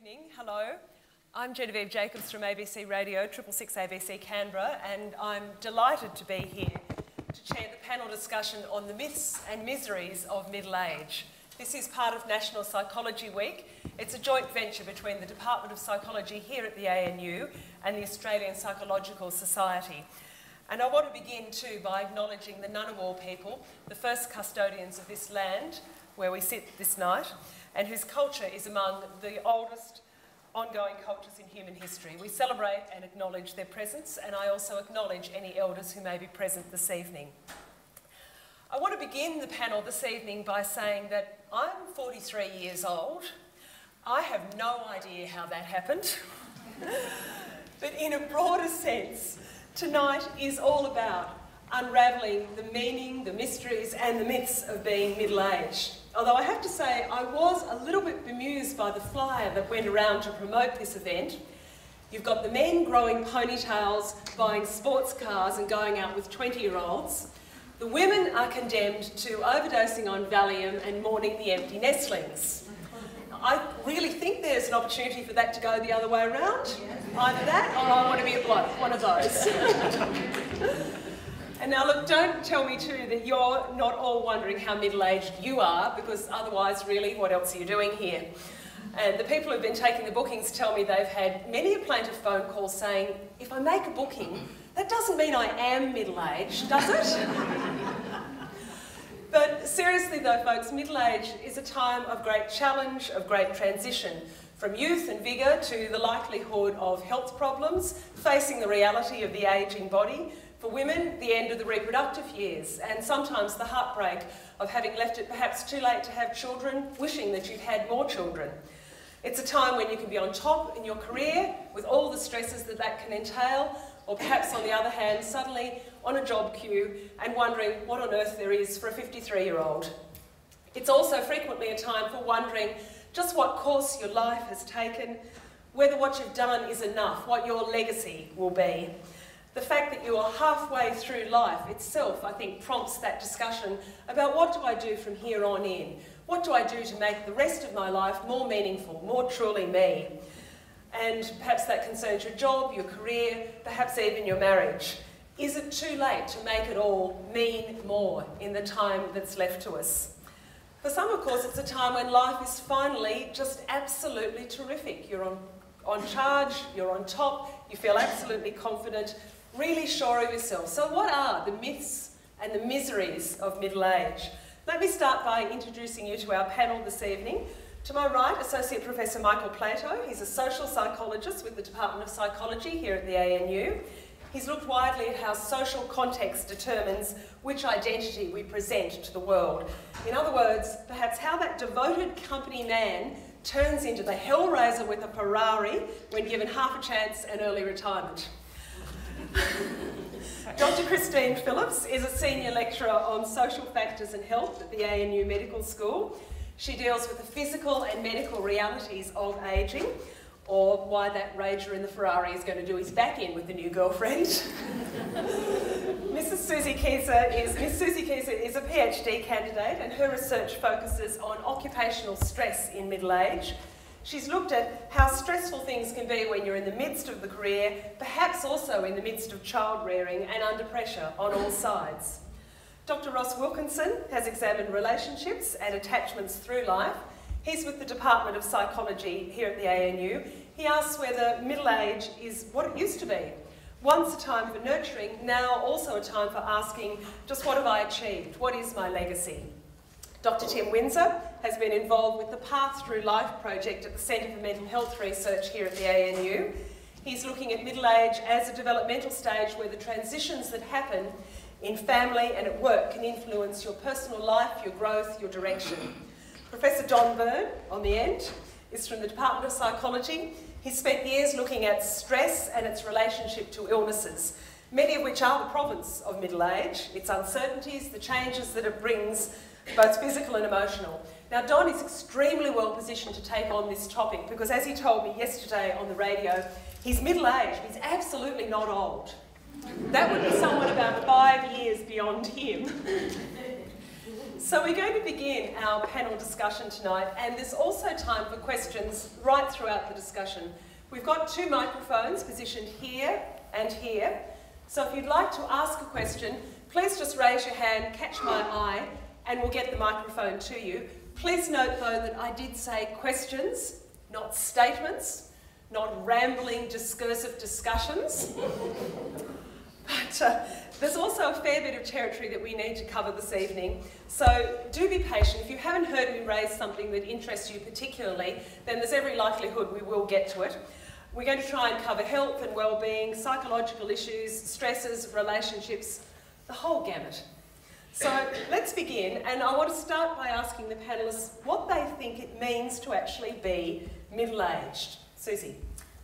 evening. Hello. I'm Genevieve Jacobs from ABC Radio, 666 ABC Canberra, and I'm delighted to be here to chair the panel discussion on the myths and miseries of middle age. This is part of National Psychology Week. It's a joint venture between the Department of Psychology here at the ANU and the Australian Psychological Society. And I want to begin too by acknowledging the Ngunnawal people, the first custodians of this land where we sit this night and whose culture is among the oldest ongoing cultures in human history. We celebrate and acknowledge their presence, and I also acknowledge any elders who may be present this evening. I want to begin the panel this evening by saying that I'm 43 years old. I have no idea how that happened. but in a broader sense, tonight is all about unravelling the meaning, the mysteries, and the myths of being middle aged. Although I have to say, I was a little bit bemused by the flyer that went around to promote this event. You've got the men growing ponytails, buying sports cars, and going out with 20 year olds. The women are condemned to overdosing on Valium and mourning the empty nestlings. I really think there's an opportunity for that to go the other way around. Either that or I want to be a bloke, one of those. And now look, don't tell me too that you're not all wondering how middle-aged you are, because otherwise really, what else are you doing here? And the people who've been taking the bookings tell me they've had many a plaintive phone call saying, if I make a booking, that doesn't mean I am middle-aged, does it? but seriously though, folks, middle age is a time of great challenge, of great transition, from youth and vigour to the likelihood of health problems, facing the reality of the ageing body, for women, the end of the reproductive years, and sometimes the heartbreak of having left it perhaps too late to have children, wishing that you'd had more children. It's a time when you can be on top in your career with all the stresses that that can entail, or perhaps on the other hand, suddenly on a job queue and wondering what on earth there is for a 53 year old. It's also frequently a time for wondering just what course your life has taken, whether what you've done is enough, what your legacy will be. The fact that you are halfway through life itself, I think, prompts that discussion about what do I do from here on in? What do I do to make the rest of my life more meaningful, more truly me? And perhaps that concerns your job, your career, perhaps even your marriage. Is it too late to make it all mean more in the time that's left to us? For some, of course, it's a time when life is finally just absolutely terrific. You're on, on charge, you're on top, you feel absolutely confident, really sure of yourself. So what are the myths and the miseries of middle age? Let me start by introducing you to our panel this evening. To my right, Associate Professor Michael Platow. He's a social psychologist with the Department of Psychology here at the ANU. He's looked widely at how social context determines which identity we present to the world. In other words, perhaps how that devoted company man turns into the hellraiser with a Ferrari when given half a chance and early retirement. Dr Christine Phillips is a senior lecturer on social factors and health at the ANU Medical School. She deals with the physical and medical realities of ageing, or why that rager in the Ferrari is going to do his back in with the new girlfriend. Mrs. Suzi Keser is Miss Suzi Keser is a PhD candidate, and her research focuses on occupational stress in middle age She's looked at how stressful things can be when you're in the midst of the career, perhaps also in the midst of child rearing and under pressure on all sides. Dr Ross Wilkinson has examined relationships and attachments through life. He's with the Department of Psychology here at the ANU. He asks whether middle age is what it used to be. Once a time for nurturing, now also a time for asking, just what have I achieved? What is my legacy? Dr Tim Windsor has been involved with the Path Through Life project at the Centre for Mental Health Research here at the ANU. He's looking at middle age as a developmental stage where the transitions that happen in family and at work can influence your personal life, your growth, your direction. Professor Don Byrne, on the end, is from the Department of Psychology. He's spent years looking at stress and its relationship to illnesses, many of which are the province of middle age, its uncertainties, the changes that it brings both physical and emotional. Now, Don is extremely well positioned to take on this topic because, as he told me yesterday on the radio, he's middle aged, he's absolutely not old. That would be someone about five years beyond him. So we're going to begin our panel discussion tonight and there's also time for questions right throughout the discussion. We've got two microphones positioned here and here. So if you'd like to ask a question, please just raise your hand, catch my eye, and we'll get the microphone to you. Please note though that I did say questions, not statements, not rambling discursive discussions. but uh, there's also a fair bit of territory that we need to cover this evening. So do be patient. If you haven't heard me raise something that interests you particularly, then there's every likelihood we will get to it. We're going to try and cover health and well-being, psychological issues, stresses, relationships, the whole gamut. So let's begin, and I want to start by asking the panellists what they think it means to actually be middle-aged. Suzi.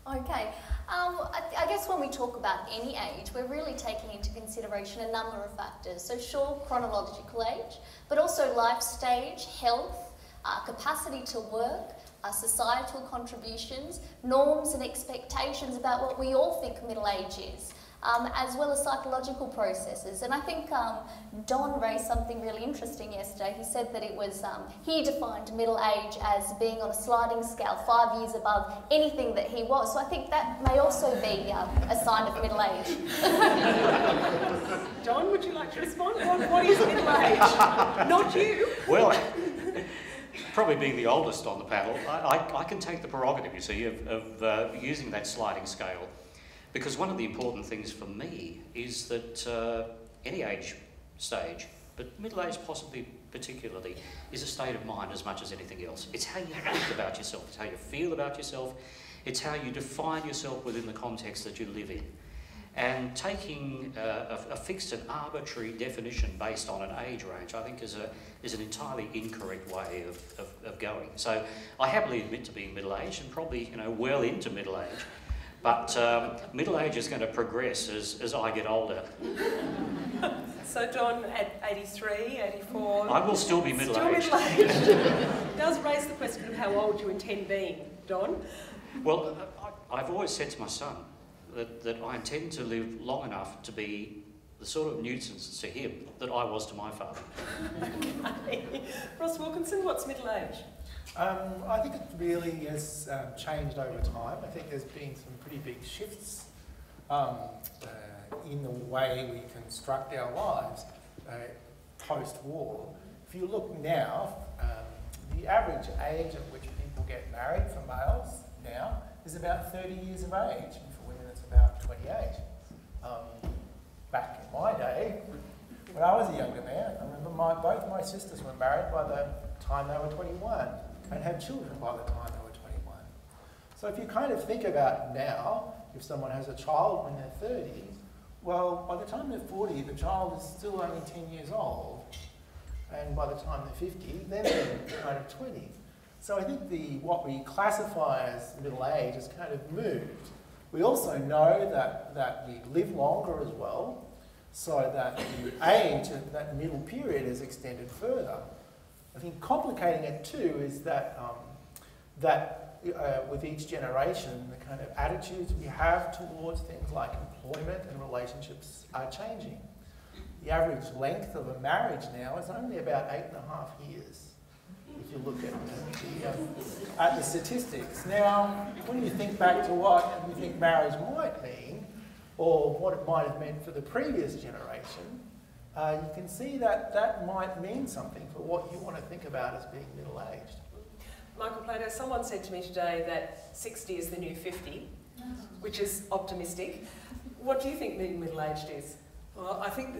Okay. Um, I, I, guess when we talk about any age, we're really taking into consideration a number of factors. So sure, chronological age, but also life stage, health, uh, capacity to work, uh, societal contributions, norms and expectations about what we all think middle age is um, as well as psychological processes. And I think um, Don raised something really interesting yesterday. He said that it was, um, he defined middle age as being on a sliding scale, five years above anything that he was. So I think that may also be um, a sign of middle age. Don, would you like to respond? What, what is middle age? Not you. Well, probably being the oldest on the panel, I, I, I can take the prerogative, you see, of, of uh, using that sliding scale because one of the important things for me is that uh, any age stage, but middle age possibly particularly, is a state of mind as much as anything else. It's how you think about yourself, it's how you feel about yourself, it's how you define yourself within the context that you live in. And taking uh, a, a, fixed and arbitrary definition based on an age range, I think, is, a, is an entirely incorrect way of, of, of going. So I happily admit to being middle-aged and probably, you know, well into middle age. But um, middle age is going to progress as, as I get older. so Don, at 83, 84... I will still be middle-aged. middle-aged. does raise the question of how old you intend being, Don. Well, I've always said to my son that, that I intend to live long enough to be the sort of nuisance to him that I was to my father. okay. Ross Wilkinson, what's middle age? Um, I think it really has um, changed over time. I think there's been some pretty big shifts um, uh, in the way we construct our lives uh, post-war. If you look now, um, the average age at which people get married for males now is about 30 years of age, and for women it's about 28. Um, back in my day, when I was a younger man, I remember my, both my sisters were married by the time they were 21 and had children by the time they were 21. So if you kind of think about now, if someone has a child when they're 30, well, by the time they're 40, the child is still only 10 years old, and by the time they're 50, then they're kind of 20. So I think the what we classify as middle age has kind of moved. We also know that, that we live longer as well, so that the age of that middle period is extended further. I think complicating it too is that, um, that uh, with each generation, the kind of attitudes we have towards things like employment and relationships are changing. The average length of a marriage now is only about eight and a half years, if you look at the, um, at the statistics. Now, when you think back to what you think marriage might mean, or what it might have meant for the previous generation, uh, you can see that that might mean something for what you want to think about as being middle-aged. Michael Platow, someone said to me today that 60 is the new 50, which is optimistic. What do you think being middle-aged is? Well, I think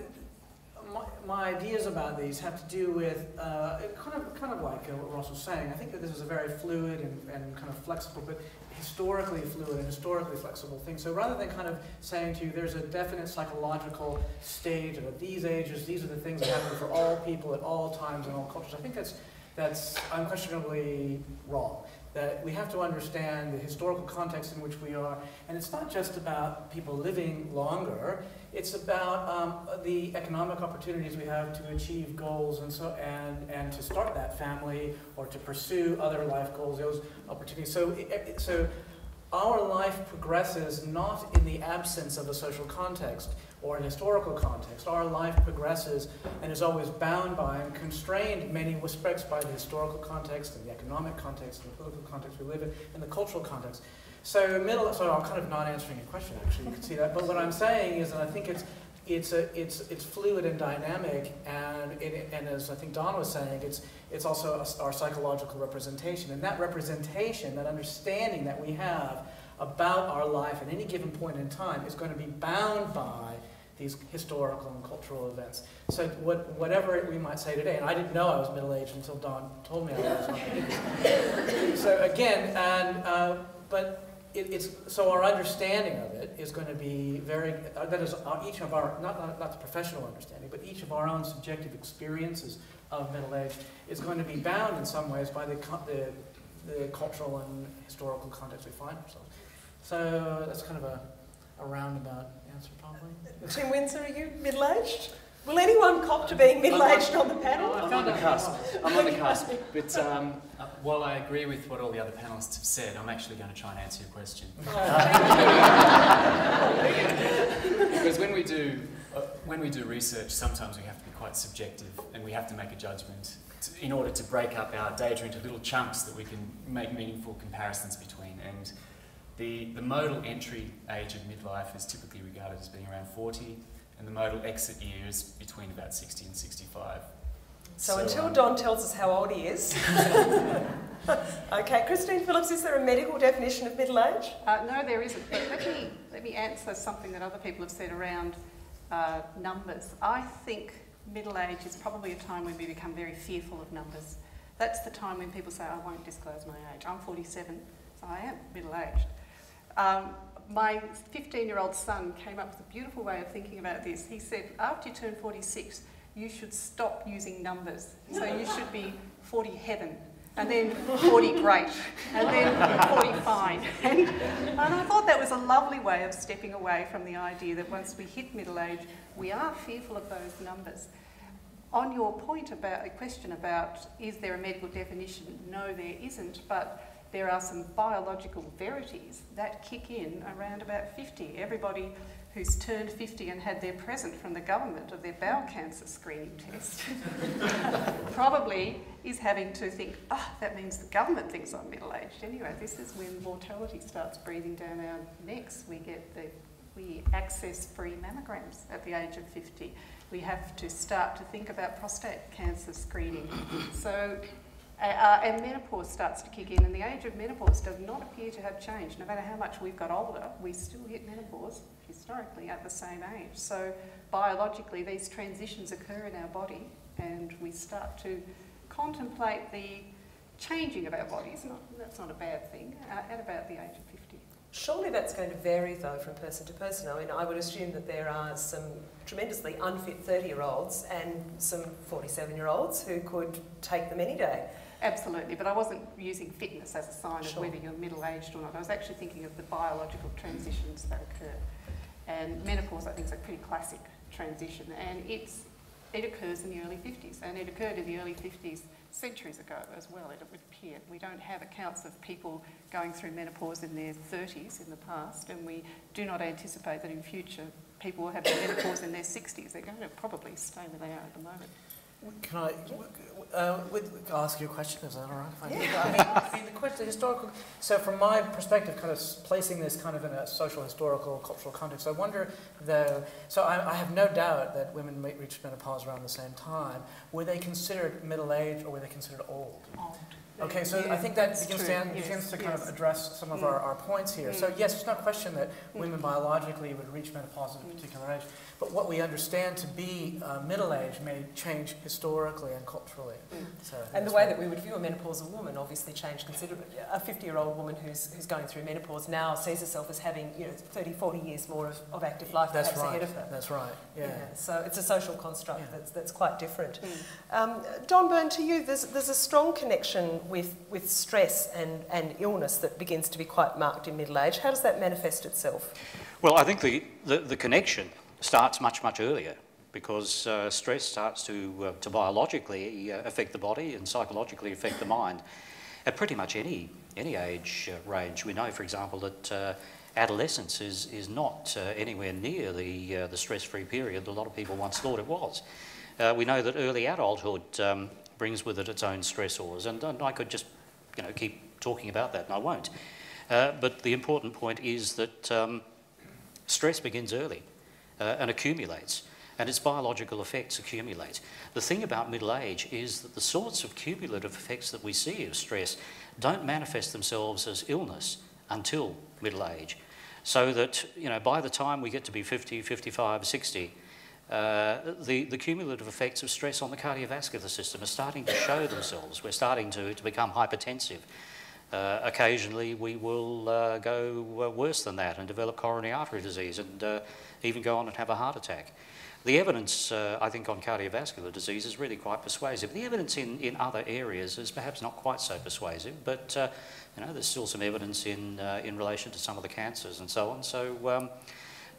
my, my, ideas about these have to do with uh, kind of kind of like uh, what Ross was saying. I think that this is a very fluid and, and kind of flexible, but historically fluid and historically flexible thing. So rather than kind of saying to you, there's a definite psychological stage, of these ages, these are the things that happen for all people at all times and all cultures, I think that's, that's unquestionably wrong. That we have to understand the historical context in which we are, and it's not just about people living longer, it's about um, the economic opportunities we have to achieve goals and so and and to start that family or to pursue other life goals. Those opportunities. So so our life progresses not in the absence of a social context or an historical context. Our life progresses and is always bound by and constrained in many respects by the historical context and the economic context and the political context we live in and the cultural context. So middle, so I'm kind of not answering your question actually, you can see that. But what I'm saying is that I think it's it's a, it's it's fluid and dynamic, and it, and as I think Don was saying, it's it's also a, our psychological representation, and that representation, that understanding that we have about our life at any given point in time is going to be bound by these historical and cultural events. So what, whatever we might say today, and I didn't know I was middle-aged until Don told me I was. so again, and uh, but it, it's so our understanding of it is going to be very. Uh, that is uh, each of our not, not not the professional understanding, but each of our own subjective experiences of middle age is going to be bound in some ways by the the, the cultural and historical context we find ourselves. So that's kind of a, a roundabout answer, probably. Tim Windsor, are you middle aged? Will anyone cop to being middle-aged on the panel? I'm on the cusp. I'm on the cusp. But um, uh, while I agree with what all the other panelists have said, I'm actually going to try and answer your question. because when we do uh, when we do research, sometimes we have to be quite subjective, and we have to make a judgment to, in order to break up our data into little chunks that we can make meaningful comparisons between. And the, the modal entry age of midlife is typically regarded as being around 40 and the modal exit year is between about 60 and 65. So, so until um, Don tells us how old he is. okay, Christine Phillips, is there a medical definition of middle age? Uh, no, there isn't. But let me, let me answer something that other people have said around uh, numbers. I think middle age is probably a time when we become very fearful of numbers. That's the time when people say, I won't disclose my age. I'm 47, so I am middle aged. Um, my 15 year old son came up with a beautiful way of thinking about this. He said, after you turn 46, you should stop using numbers. So you should be 40 heaven, and then 40 great, and then 40 fine. And, and I thought that was a lovely way of stepping away from the idea that once we hit middle age, we are fearful of those numbers. On your point about a question about is there a medical definition, no, there isn't, but there are some biological verities that kick in around about 50. Everybody who's turned 50 and had their present from the government of their bowel cancer screening test probably is having to think, ah, oh, that means the government thinks I'm middle aged. Anyway, this is when mortality starts breathing down our necks. We get the we access free mammograms at the age of 50. We have to start to think about prostate cancer screening. So uh, and menopause starts to kick in, and the age of menopause does not appear to have changed. No matter how much we've got older, we still hit menopause historically at the same age. So, biologically, these transitions occur in our body, and we start to contemplate the changing of our bodies. Not, that's not a bad thing, uh, at about the age of 50. Surely that's going to vary, though, from person to person. I mean, I would assume that there are some tremendously unfit 30 year olds and some 47 year olds who could take them any day. Absolutely, but I wasn't using fitness as a sign sure. of whether you're middle aged or not. I was actually thinking of the biological transitions that occur. And menopause, I think, is a pretty classic transition, and it's, it occurs in the early 50s, and it occurred in the early 50s centuries ago as well, it would appear. We don't have accounts of people going through menopause in their 30s in the past, and we do not anticipate that in future people will have menopause in their 60s. They're going to probably stay where they are at the moment. Can I uh, with, ask you a question? Is that all right? yeah. I mean, I mean, the question, historical. So, from my perspective, kind of placing this kind of in a social, historical, cultural context, I wonder though. So, I, I have no doubt that women reach menopause around the same time. Were they considered middle age or were they considered old? Old. Okay, so yeah, I think that begins to, begins to kind yes. of address some of mm. our, our points here. Mm. So yes, there's no question that mm. women biologically would reach menopause at a particular age. But what we understand to be uh, middle age may change historically and culturally. Mm. So and the way that we would view a menopausal woman obviously changed considerably. A 50-year-old woman who's, who's going through menopause now sees herself as having you know 30, 40 years more of, of active life that's perhaps right. ahead of her. That's right. Yeah. yeah. So it's a social construct yeah. that's, that's quite different. Mm. Um, Don Byrne, to you, there's, there's a strong connection with, with stress and, and illness that begins to be quite marked in middle age. How does that manifest itself? Well, I think the, the, the connection starts much, much earlier because uh, stress starts to, uh, to biologically uh, affect the body and psychologically affect the mind. at pretty much any, any age uh, range. We know, for example, that uh, adolescence is, is not anywhere near the, the stress-free period that a lot of people once thought it was. We know that early adulthood um, brings with it its own stressors, and, and, I could just you know, keep talking about that, and I won't. Uh, but the important point is that um, stress begins early uh, and accumulates, and its biological effects accumulate. The thing about middle age is that the sorts of cumulative effects that we see of stress don't manifest themselves as illness until middle age. So that, you know, by the time we get to be 50, 55, 60, uh, the, the cumulative effects of stress on the cardiovascular system are starting to show themselves. We're starting to, to become hypertensive. Uh, occasionally we will uh, go uh, worse than that and develop coronary artery disease and uh, even go on and have a heart attack. The evidence, uh, I think, on cardiovascular disease is really quite persuasive. The evidence in, in other areas is perhaps not quite so persuasive, but you know, there's still some evidence in, in relation to some of the cancers and so on. So um,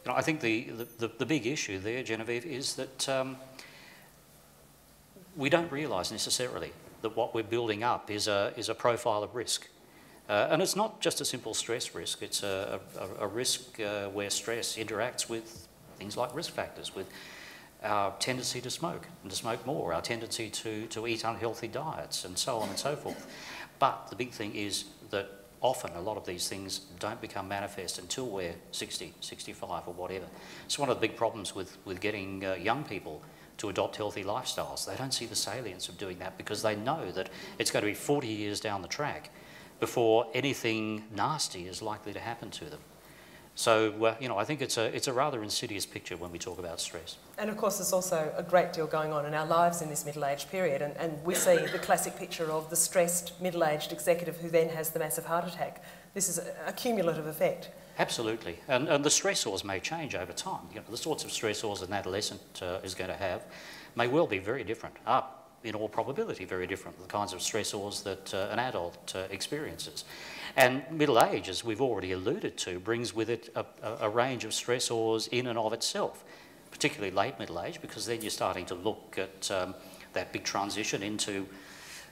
you know, I think the, the, the, big issue there, Genevieve, is that um, we don't realise necessarily that what we're building up is a, is a profile of risk. Uh, and it's not just a simple stress risk, it's a, a, a risk uh, where stress interacts with things like risk factors, with our tendency to smoke and to smoke more, our tendency to, to eat unhealthy diets, and so on and so forth. But the big thing is that often a lot of these things don't become manifest until we're 60, 65 or whatever. It's one of the big problems with, with getting uh, young people to adopt healthy lifestyles. They don't see the salience of doing that because they know that it's going to be 40 years down the track before anything nasty is likely to happen to them. So, uh, you know, I think it's a, it's a rather insidious picture when we talk about stress. And of course, there's also a great deal going on in our lives in this middle aged period. And, and we see the classic picture of the stressed middle aged executive who then has the massive heart attack. This is a, cumulative effect. Absolutely. And, and the stressors may change over time. You know, the sorts of stressors an adolescent uh, is going to have may well be very different, in all probability very different, the kinds of stressors that uh, an adult uh, experiences. And middle age, as we've already alluded to, brings with it a, a, range of stressors in and of itself, particularly late middle age, because then you're starting to look at um, that big transition into,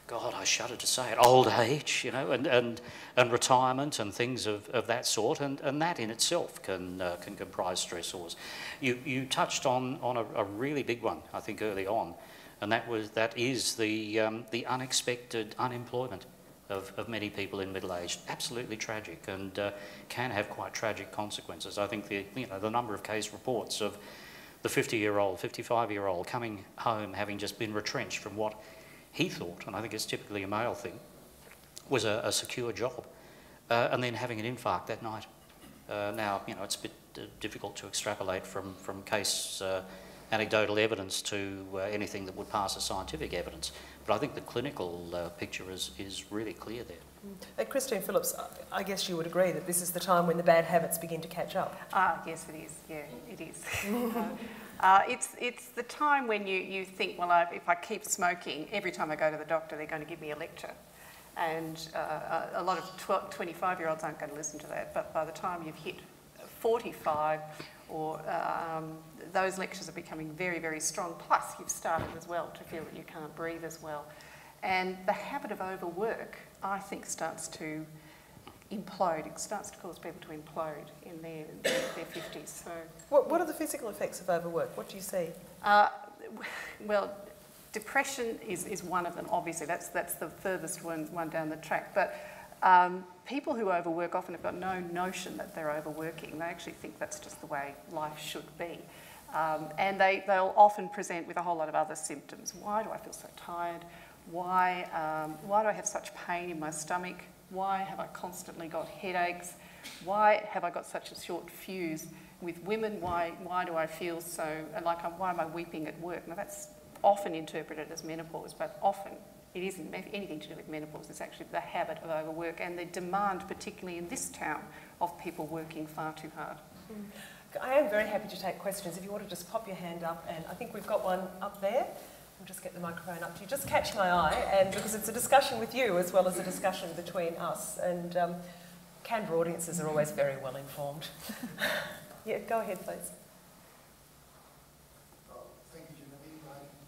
God, I shudder to say it, old age, you know, and, and, and retirement and things of, of that sort, and, and that in itself can, uh, can comprise stressors. You, you touched on, on a, a really big one, I think, early on, and that, was, that is the, um, the unexpected unemployment of, of many people in middle age. Absolutely tragic and uh, can have quite tragic consequences. I think the, you know, the number of case reports of the 50-year-old, 55-year-old coming home having just been retrenched from what he thought, and I think it's typically a male thing, was a, a secure job, uh, and then having an infarct that night. Uh, now, you know, it's a bit uh, difficult to extrapolate from, from case uh, anecdotal evidence to uh, anything that would pass as scientific evidence. But I think the clinical uh, picture is, is really clear there. Uh, Christine Phillips, I guess you would agree that this is the time when the bad habits begin to catch up. Ah, yes, it is. Yeah, it is. uh, it's, it's the time when you, you think, well, I, if I keep smoking, every time I go to the doctor, they're going to give me a lecture. And uh, a lot of 25 year olds aren't going to listen to that. But by the time you've hit 45, or um, those lectures are becoming very, very strong. Plus, you've started as well to feel that you can't breathe as well. And the habit of overwork, I think, starts to implode. It starts to cause people to implode in their, their, their 50s. So, what, what are the physical effects of overwork? What do you see? Uh, well, depression is, is one of them, obviously. That's, that's the furthest one, one down the track. But um, people who overwork often have got no notion that they're overworking. They actually think that's just the way life should be. Um, and they, they'll often present with a whole lot of other symptoms. Why do I feel so tired? Why, um, why do I have such pain in my stomach? Why have I constantly got headaches? Why have I got such a short fuse? With women, why, why do I feel so, like, why am I weeping at work? Now, that's often interpreted as menopause, but often it isn't anything to do with menopause, it's actually the habit of overwork and the demand, particularly in this town, of people working far too hard. I am very happy to take questions. If you want to just pop your hand up, and I think we've got one up there. I'll just get the microphone up to you. Just catch my eye, and because it's a discussion with you as well as a discussion between us. And um, Canberra audiences are always very well informed. yeah, go ahead, please.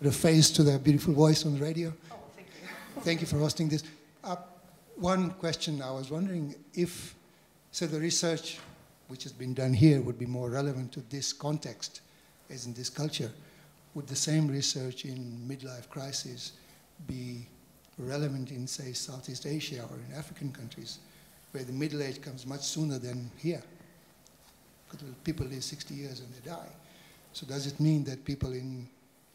The face to their beautiful voice on the radio. Oh, thank you. for hosting this. Uh, one question I was wondering if, so the research which has been done here would be more relevant to this context, as in this culture, would the same research in midlife crisis be relevant in, say, Southeast Asia or in African countries, where the middle age comes much sooner than here? Because people live 60 years and they die. So does it mean that people in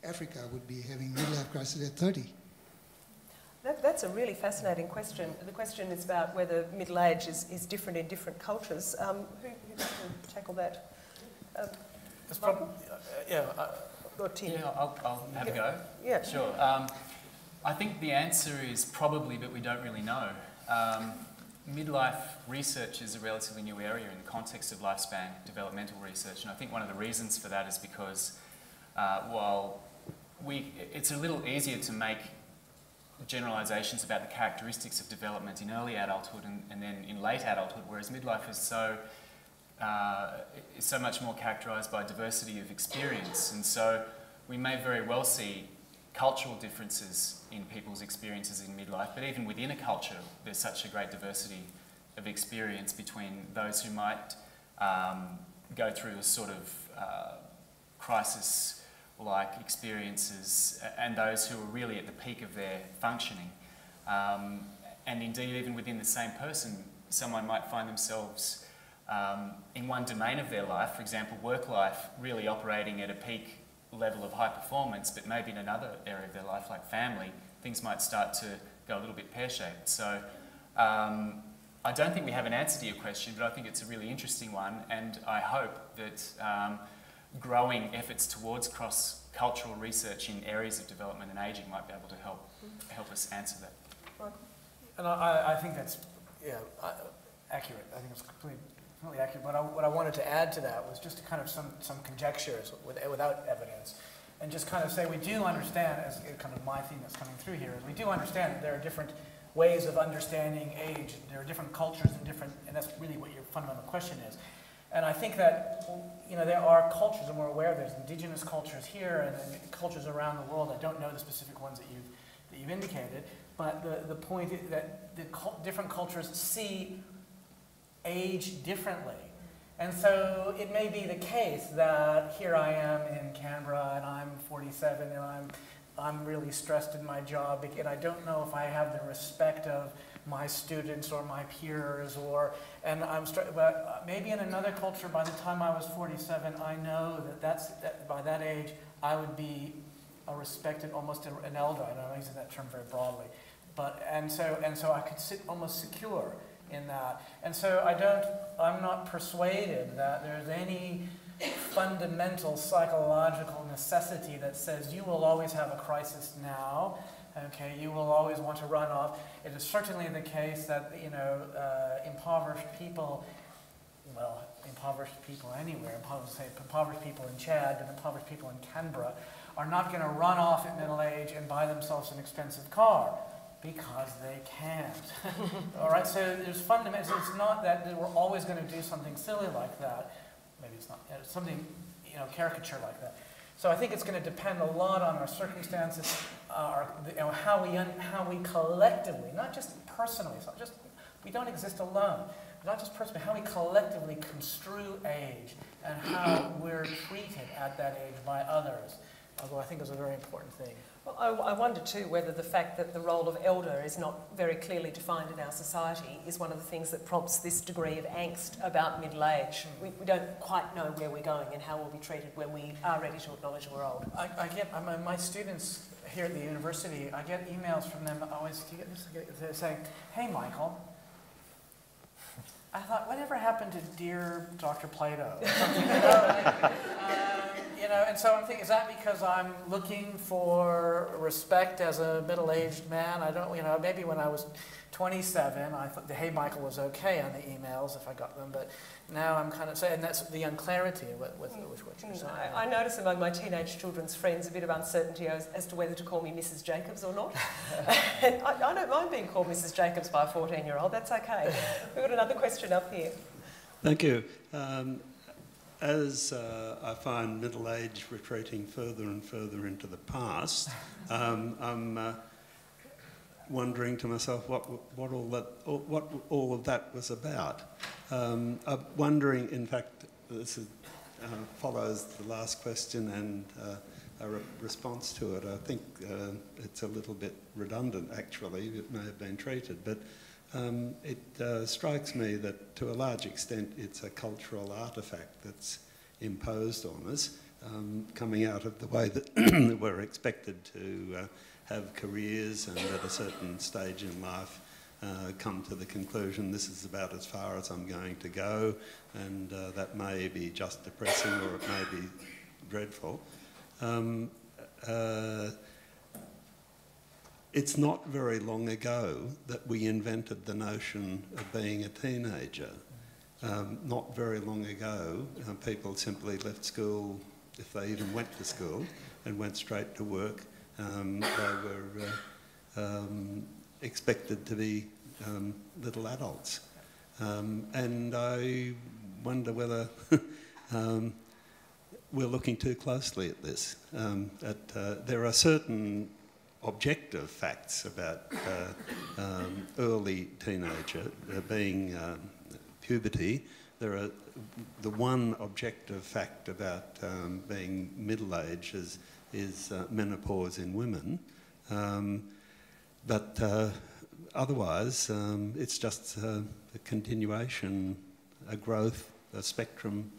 Africa would be having midlife crisis at 30? That, that's a really fascinating question. The question is about whether middle age is, is different in different cultures. Um, who, who'd like to tackle that? Um, It's prob- uh, yeah, uh, or Tim? Yeah, I'll, I'll have a go. Yeah. Sure. Um, I think the answer is probably, but we don't really know. Um, midlife research is a relatively new area in the context of lifespan developmental research, and I think one of the reasons for that is because uh, while we, it's a little easier to make generalizations about the characteristics of development in early adulthood and, and then in late adulthood, whereas midlife is so uh, is so much more characterized by diversity of experience, and so we may very well see cultural differences in people's experiences in midlife, but even within a culture, there's such a great diversity of experience between those who might um, go through a sort of uh, crisis like experiences and those who are really at the peak of their functioning. Um, and indeed, even within the same person, someone might find themselves um, in one domain of their life, for example, work life, really operating at a peak level of high performance, but maybe in another area of their life, like family, things might start to go a little bit pear shaped. So um, I don't think we have an answer to your question, but I think it's a really interesting one, and I hope that um, growing efforts towards cross cultural research in areas of development and ageing might be able to help, help us answer that. And I, I think that's yeah, uh, accurate. I think it's completely, completely accurate. But I, what I wanted to add to that was just to kind of some, some conjectures with, without evidence. And just kind of say we do understand, as kind of my theme that's coming through here, is we do understand that there are different ways of understanding age. There are different cultures and different, and that's really what your fundamental question is. And I think that, you know, there are cultures, and we're aware there's indigenous cultures here and then cultures around the world. I don't know the specific ones that you've, that you've indicated, but the, the point is that the different cultures see age differently. And so it may be the case that here I am in Canberra and I'm 47 and I'm, I'm really stressed in my job and I don't know if I have the respect of my students or my peers or and I'm but maybe in another culture by the time I was 47 I know that that's that by that age I would be a respected almost an elder. I know I'm using that term very broadly. But and so and so I could sit almost secure in that. And so I don't I'm not persuaded that there's any fundamental psychological necessity that says you will always have a crisis now Okay, you will always want to run off. It is certainly the case that you know uh, impoverished people, well, impoverished people anywhere, impoverished, say, impoverished people in Chad and impoverished people in Canberra, are not going to run off at middle age and buy themselves an expensive car because they can't. All right, so there's fundamental. It's not that we're always going to do something silly like that. Maybe it's not something you know caricature like that. So I think it's going to depend a lot on our circumstances, our, you know, how we how we collectively, not just personally, it's not just we don't exist alone, not just personally, how we collectively construe age and how we're treated at that age by others. Although I think is a very important thing. Well, I, I wonder too whether the fact that the role of elder is not very clearly defined in our society is one of the things that prompts this degree of angst about middle age. We, we don't quite know where we're going and how we'll be treated when we are ready to acknowledge we're old. I, I get mean, my students here at the university. I get emails from them always. Do you get this? They're saying, "Hey, Michael." I thought, whatever happened to dear Dr. Platow? Something, uh, you know? You know, and so I'm thinking, is that because I'm looking for respect as a middle-aged man? I don't, you know, maybe when I was 27, I thought the Hey Michael was okay on the emails if I got them, but now I'm kind of saying that's the unclarity with, with, with what you're saying. I, I notice among my teenage children's friends a bit of uncertainty as, as to whether to call me Mrs. Jacobs or not. I, I don't mind being called Mrs. Jacobs by a 14 year old, that's okay. We've got another question up here. Thank you. Um, as uh, I find middle age retreating further and further into the past, um, I'm uh, wondering to myself what, what, all, that, what all of that was about. Um, I'm wondering, in fact, this is, uh, follows the last question and uh, a re response to it. I think uh, it's a little bit redundant, actually. It may have been treated, but um, it uh, strikes me that to a large extent it's a cultural artefact that's imposed on us, um, coming out of the way that we're expected to uh, have careers and at a certain stage in life uh, come to the conclusion this is about as far as I'm going to go, and uh, that may be just depressing or it may be dreadful. Um, uh, it's not very long ago that we invented the notion of being a teenager. Um, not very long ago, uh, people simply left school, if they even went to school, and went straight to work. Um, they were uh, um, expected to be um, little adults. Um, and I wonder whether um, we're looking too closely at this. At, uh, there are certain objective facts about uh, um, early teenager uh, being um, puberty. There are the one objective fact about um, being middle age is, is uh, menopause in women, um, but uh, otherwise um, it's just uh, a continuation, a growth, a spectrum,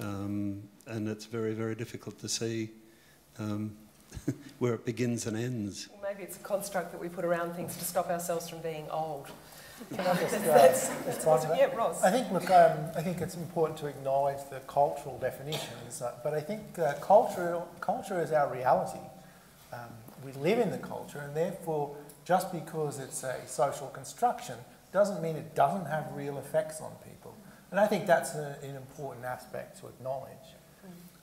um, and it's very very difficult to see where it begins and ends. Well, maybe it's a construct that we put around things to stop ourselves from being old. Can I just uh, respond to that? Yeah, Ross. I think, look, um, I think it's important to acknowledge the cultural definitions, uh, but I think uh, culture, culture is our reality. Um, we live in the culture, and therefore, just because it's a social construction doesn't mean it doesn't have real effects on people. And I think that's a, an important aspect to acknowledge.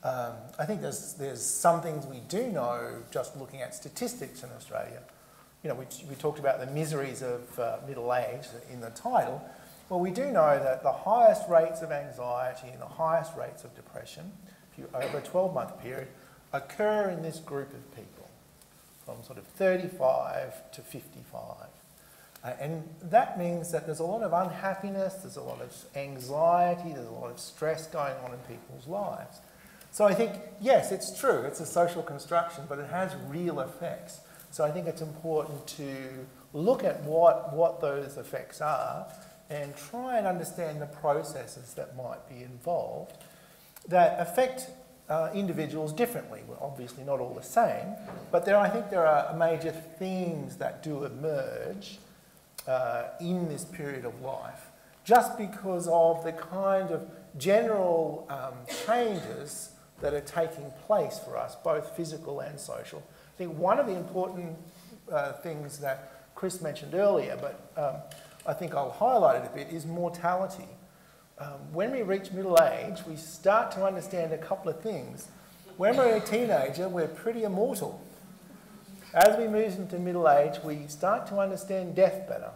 Um, I think there's, there's some things we do know just looking at statistics in Australia. You know, we, we talked about the miseries of uh, middle age in the title. Well, we do know that the highest rates of anxiety and the highest rates of depression, if you, over a 12-month period, occur in this group of people from sort of 35 to 55. Uh, and that means that there's a lot of unhappiness, there's a lot of anxiety, there's a lot of stress going on in people's lives. So I think, yes, it's true, it's a social construction, but it has real effects. So I think it's important to look at what, what those effects are and try and understand the processes that might be involved that affect uh, individuals differently. We're obviously not all the same, but there, I think there are major themes that do emerge uh, in this period of life just because of the kind of general um, changes that are taking place for us, both physical and social. I think one of the important uh, things that Chris mentioned earlier, but um, I think I'll highlight it a bit, is mortality. Um, when we reach middle age, we start to understand a couple of things. When we're a teenager, we're pretty immortal. As we move into middle age, we start to understand death better.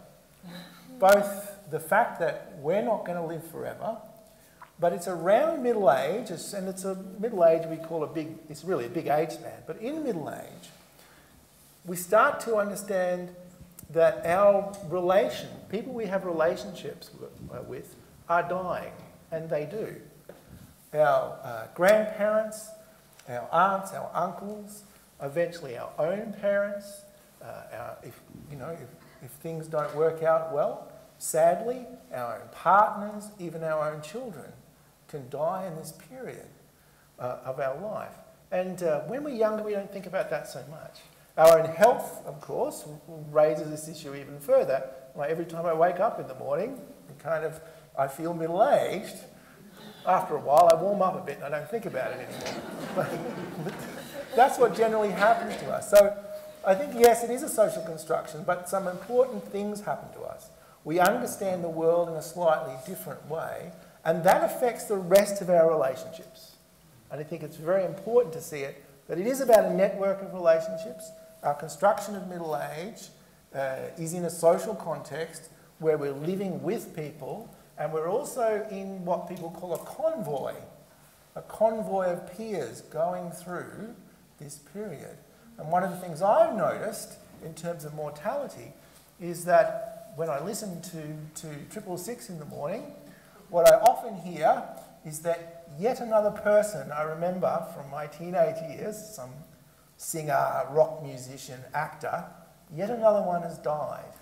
Both the fact that we're not going to live forever but it's around middle age, and it's a middle age we call a big, it's really a big age span. But in middle age, we start to understand that our relation, people we have relationships with, are dying, and they do. Our uh, grandparents, our aunts, our uncles, eventually our own parents, uh, our, if, you know, if, if things don't work out well, sadly, our own partners, even our own children can die in this period uh, of our life. And uh, when we're younger, we don't think about that so much. Our own health, of course, raises this issue even further. Like every time I wake up in the morning, kind of, I feel middle-aged. After a while, I warm up a bit and I don't think about it anymore. that's what generally happens to us. So I think, yes, it is a social construction, but some important things happen to us. We understand the world in a slightly different way, and that affects the rest of our relationships. And I think it's very important to see it that it is about a network of relationships. Our construction of middle age uh, is in a social context where we're living with people and we're also in what people call a convoy, a convoy of peers going through this period. And one of the things I've noticed in terms of mortality is that when I listen to, to Triple Six in the morning, what I often hear is that yet another person I remember from my teenage years, some singer, rock musician, actor, yet another one has died.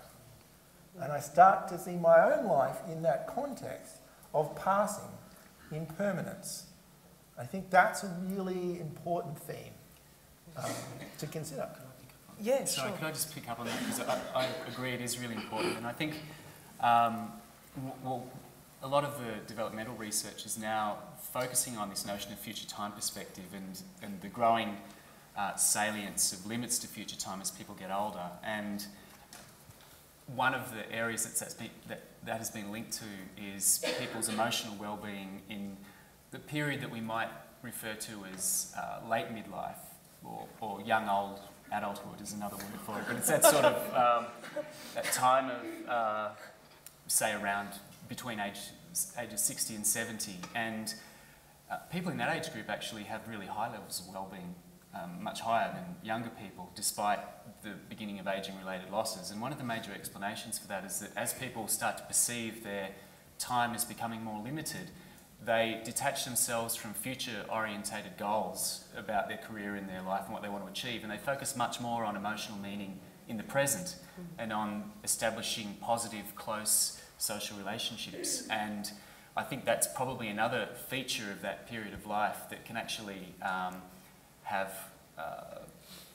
And I start to see my own life in that context of passing, impermanence. I think that's a really important theme um, to consider. Yeah, Sorry, sure. could I just pick up on that? Because I, I agree it is really important. And I think, um, w- well, a lot of the developmental research is now focusing on this notion of future time perspective and, and the growing uh, salience of limits to future time as people get older. And one of the areas that's, that's been, that, that has been linked to is people's emotional well-being in the period that we might refer to as uh, late midlife or, or young old adulthood is another word for it. But it's that sort of um, that time of, uh, say, around between age, ages 60 and 70. And uh, people in that age group actually have really high levels of well-being, um, much higher than younger people, despite the beginning of aging-related losses. And one of the major explanations for that is that as people start to perceive their time as becoming more limited, they detach themselves from future orientated goals about their career in their life and what they want to achieve, and they focus much more on emotional meaning in the present and on establishing positive, close social relationships. And I think that's probably another feature of that period of life that can actually um, have uh,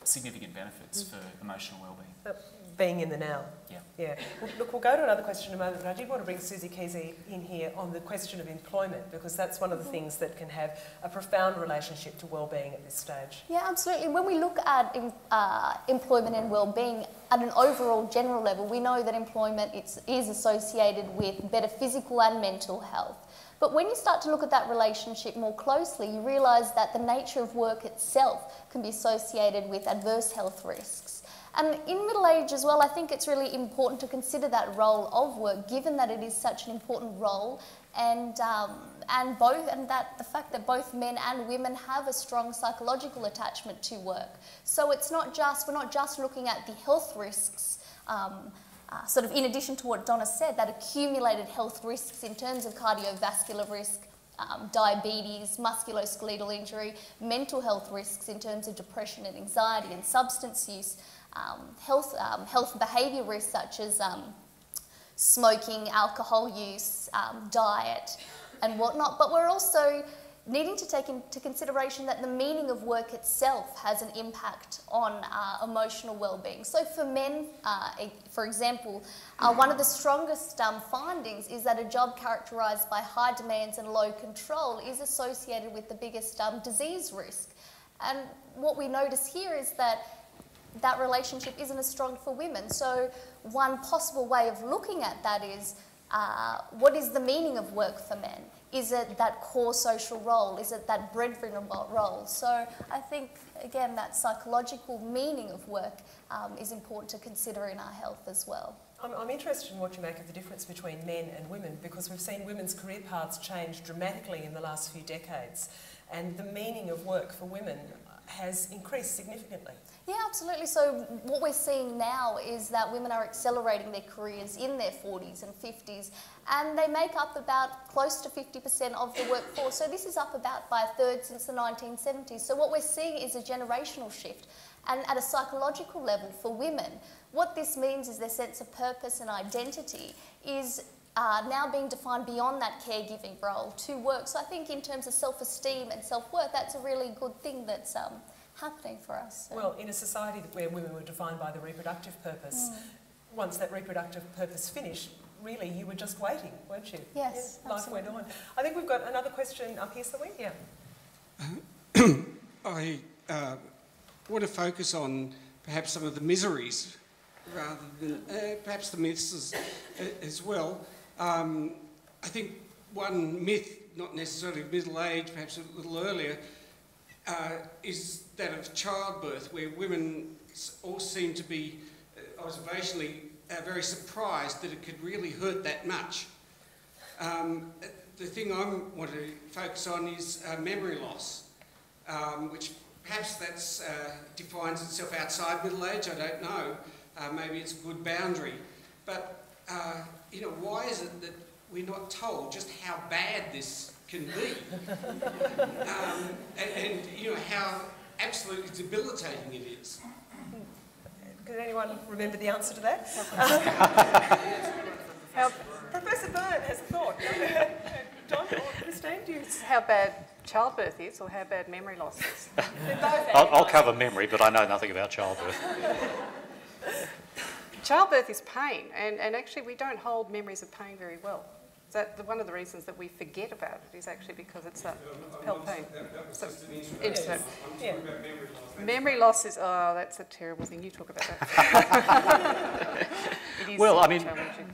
significant benefits for emotional well-being. But being in the now. Yeah. Yeah. Well, look, we'll go to another question in a moment, but I did want to bring Suzi Keser in here on the question of employment because that's one of the things that can have a profound relationship to well-being at this stage. Yeah, absolutely. When we look at em- uh, employment and well-being at an overall general level, we know that employment it's, is associated with better physical and mental health. But when you start to look at that relationship more closely, you realise that the nature of work itself can be associated with adverse health risks. And in middle age as well, I think it's really important to consider that role of work, given that it is such an important role, and um, and both and that the fact that both men and women have a strong psychological attachment to work. So it's not just we're not just looking at the health risks. Um, uh, sort of in addition to what Donna said, that accumulated health risks in terms of cardiovascular risk, um, diabetes, musculoskeletal injury, mental health risks in terms of depression and anxiety and substance use, health, um, health behaviour risks such as um, smoking, alcohol use, um, diet, and whatnot. But we're also needing to take into consideration that the meaning of work itself has an impact on uh, emotional well-being. So for men, uh, for example, uh, one of the strongest um, findings is that a job characterised by high demands and low control is associated with the biggest um, disease risk. And what we notice here is that that relationship isn't as strong for women. So, one possible way of looking at that is uh, what is the meaning of work for men? Is it that core social role? Is it that breadwinner role? So, I think, again, that psychological meaning of work um, is important to consider in our health as well. I'm, I'm interested in what you make of the difference between men and women because we've seen women's career paths change dramatically in the last few decades, and the meaning of work for women has increased significantly. Yeah, absolutely. So, what we're seeing now is that women are accelerating their careers in their 40s and 50s, and they make up about close to 50% of the workforce. So, this is up about by a third since the 1970s. So, what we're seeing is a generational shift. And at a psychological level for women, what this means is their sense of purpose and identity is uh, now being defined beyond that caregiving role to work. So I think in terms of self-esteem and self-worth, that's a really good thing that's um, happening for us. So- Well, in a society where women were defined by the reproductive purpose, once that reproductive purpose finished, really you were just waiting, weren't you? Yes, Yeah, life went on. I think we've got another question up here, somewhere. Yeah. I uh, want to focus on perhaps some of the miseries rather than uh, perhaps the myths as, as well. Um, I think one myth, not necessarily middle age, perhaps a little earlier, uh, is that of childbirth, where women all seem to be uh, observationally uh, very surprised that it could really hurt that much. Um, the thing I want to focus on is uh, memory loss, um, which perhaps that uh, defines itself outside middle age, I don't know. Uh, maybe it's a good boundary. but you know, why is it that we're not told just how bad this can be, um, and, and you know how absolutely debilitating it is? Can anyone remember the answer to that? how, Professor Byrne has a thought. John or Christine, do you? How bad childbirth is or how bad memory loss is? I'll, I'll cover memory, but I know nothing about childbirth. Childbirth is pain, and, and actually we don't hold memories of pain very well. That the, one of the reasons that we forget about it is actually because it's that felt pain. So, interesting. Yeah. Memory loss is oh, that's a terrible thing. You talk about that. Well, I mean,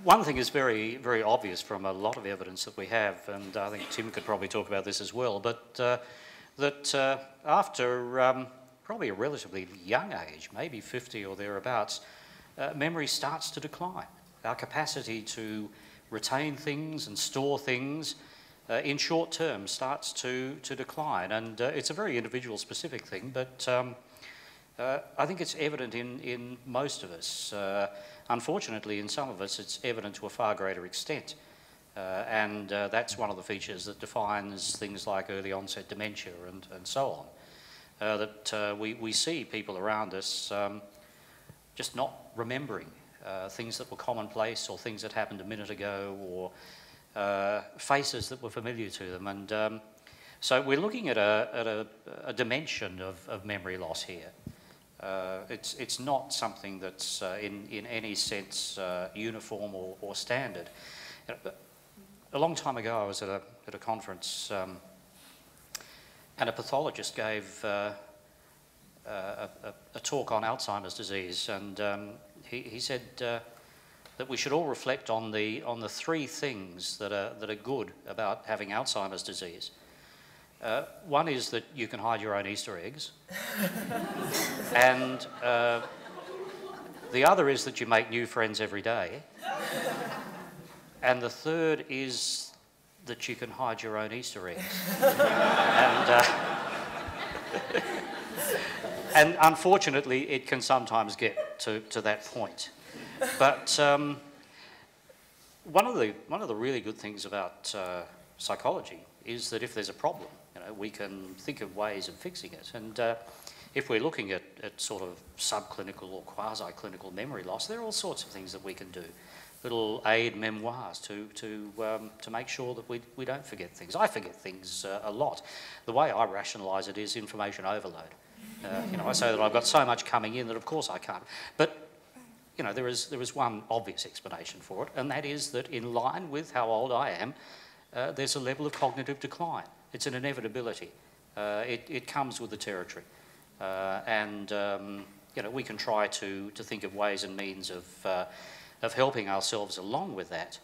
one thing is very, very obvious from a lot of evidence that we have, and I think Tim could probably talk about this as well, but uh, that uh, after um, probably a relatively young age, maybe 50 or thereabouts, uh, memory starts to decline. Our capacity to retain things and store things uh, in short term starts to, to decline, and uh, it's a very individual specific thing, but um, uh, I think it's evident in, in most of us. Uh, unfortunately, in some of us, it's evident to a far greater extent. Uh, and uh, that's one of the features that defines things like early onset dementia and, and so on. That we, we see people around us um, just not remembering uh, things that were commonplace or things that happened a minute ago or uh, faces that were familiar to them. And um, so we're looking at a, at a, a dimension of, of memory loss here. Uh, it's, it's not something that's uh, in, in any sense uh, uniform or, or standard. A long time ago, I was at a, at a conference um, and a pathologist gave uh, a, a, a talk on Alzheimer's disease, and um, he, he said uh, that we should all reflect on the, on the three things that are, that are good about having Alzheimer's disease. Uh, one is that you can hide your own Easter eggs. and uh, the other is that you make new friends every day. And the third is that you can hide your own Easter eggs. and, uh, and unfortunately, it can sometimes get to, to that point. But um, one, of the, one of the really good things about uh, psychology is that if there's a problem, you know, we can think of ways of fixing it. And uh, if we're looking at, at sort of subclinical or quasi-clinical memory loss, there are all sorts of things that we can do. Little aide memoires to, to, um, to make sure that we, we don't forget things. I forget things uh, a lot. The way I rationalise it is information overload. Uh, you know, I say that I've got so much coming in that of course I can't. But you know, there is, there is one obvious explanation for it, and that is that in line with how old I am, uh, there's a level of cognitive decline. It's an inevitability. Uh, it, it comes with the territory. Uh, and, um, you know, we can try to, to think of ways and means of, uh, of helping ourselves along with that.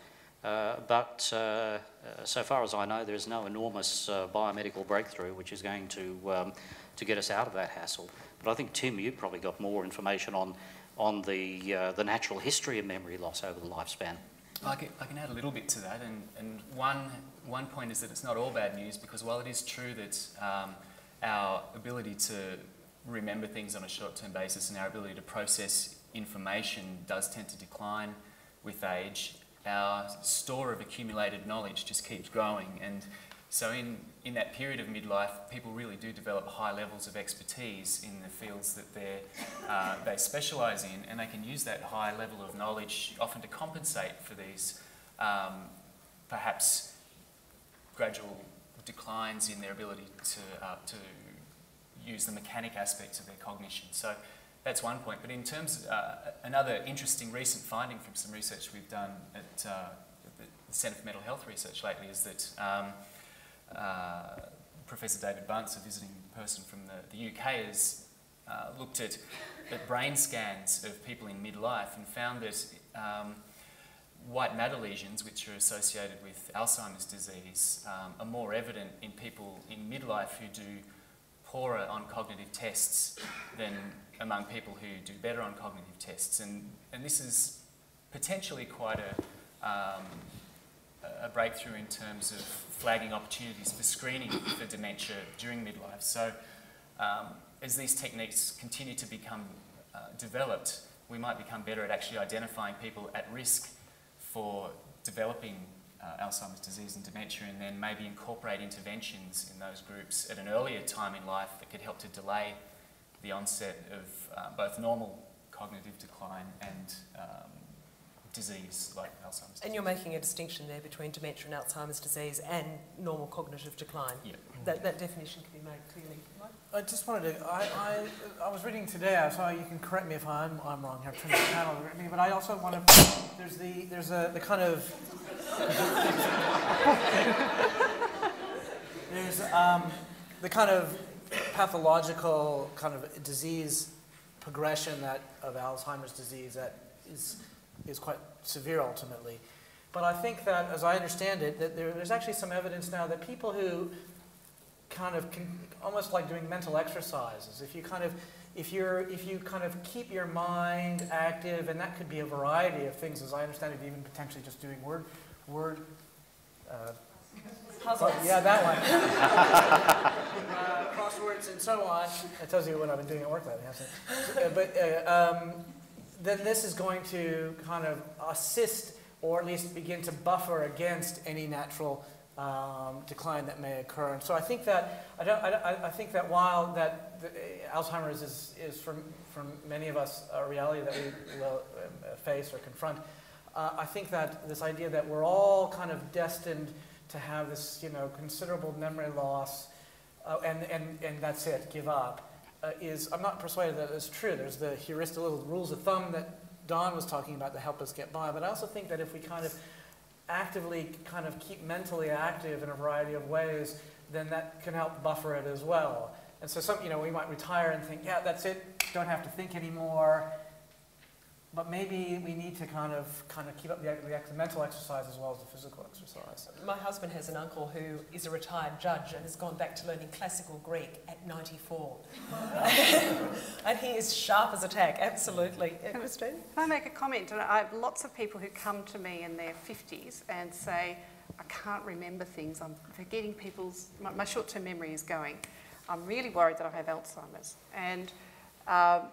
Uh, but uh, uh, so far as I know, there's no enormous uh, biomedical breakthrough which is going to, um, to get us out of that hassle. But I think, Tim, you've probably got more information on, on the, uh, the natural history of memory loss over the lifespan. I can, I can add a little bit to that, and, and one, one point is that it's not all bad news because while it is true that um, our ability to remember things on a short term basis and our ability to process information does tend to decline with age, our store of accumulated knowledge just keeps growing. And so, in, in that period of midlife, people really do develop high levels of expertise in the fields that they're, uh, they specialise in, and they can use that high level of knowledge often to compensate for these um, perhaps gradual declines in their ability to, uh, to use the mechanic aspects of their cognition. So that's one point. But in terms of uh, another interesting recent finding from some research we've done at uh, the Centre for Mental Health Research lately is that um, uh, Professor David Bunce, a visiting person from the, the UK, has uh, looked at, at brain scans of people in midlife and found that um, white matter lesions, which are associated with Alzheimer's disease, um, are more evident in people in midlife who do poorer on cognitive tests than among people who do better on cognitive tests. And, and this is potentially quite a, um, a breakthrough in terms of flagging opportunities for screening for dementia during midlife. So um, as these techniques continue to become uh, developed, we might become better at actually identifying people at risk for developing uh, Alzheimer's disease and dementia and then maybe incorporate interventions in those groups at an earlier time in life that could help to delay the onset of uh, both normal cognitive decline and um, disease like Alzheimer's. And you're making a distinction there between dementia and Alzheimer's disease and normal cognitive decline. Yeah. That, that definition can be made clearly. I just wanted to, I, I, I was reading today, so you can correct me if I'm, I'm wrong here, turn the panel, me, but I also want to, there's the, there's a, the kind of, there's um, the kind of pathological kind of disease progression that of Alzheimer's disease that is, is quite severe ultimately. But I think that, as I understand it, that there, there's actually some evidence now that people who kind of can, almost like doing mental exercises. If you kind of if you're if you kind of keep your mind active, and that could be a variety of things, as I understand it, even potentially just doing word word. Uh, Puzzles. yeah, that one. uh, crosswords and so on. That tells you what I've been doing at work lately. hasn't it? But uh, um, then this is going to kind of assist or at least begin to buffer against any natural um, decline that may occur. And so I think that I, don't, I, I think that while that the, Alzheimer's is, is for, for many of us a reality that we will uh, face or confront, uh, I think that this idea that we're all kind of destined to have this you know considerable memory loss, uh, and, and, and that's it, give up, uh, is I'm not persuaded that it's true. There's the heuristic little rules of thumb that Don was talking about to help us get by, but I also think that if we kind of actively kind of keep mentally active in a variety of ways, then that can help buffer it as well. And so some, you know, we might retire and think, yeah, that's it, don't have to think anymore. But maybe we need to kind of kind of keep up the, the mental exercise as well as the physical exercise. My husband has an uncle who is a retired judge and has gone back to learning classical Greek at 94. and he is sharp as a tack, absolutely. Can, Christine? Can I make a comment? I have lots of people who come to me in their 50s and say, I can't remember things, I'm forgetting people's, my, my short-term memory is going. I'm really worried that I have Alzheimer's. And um,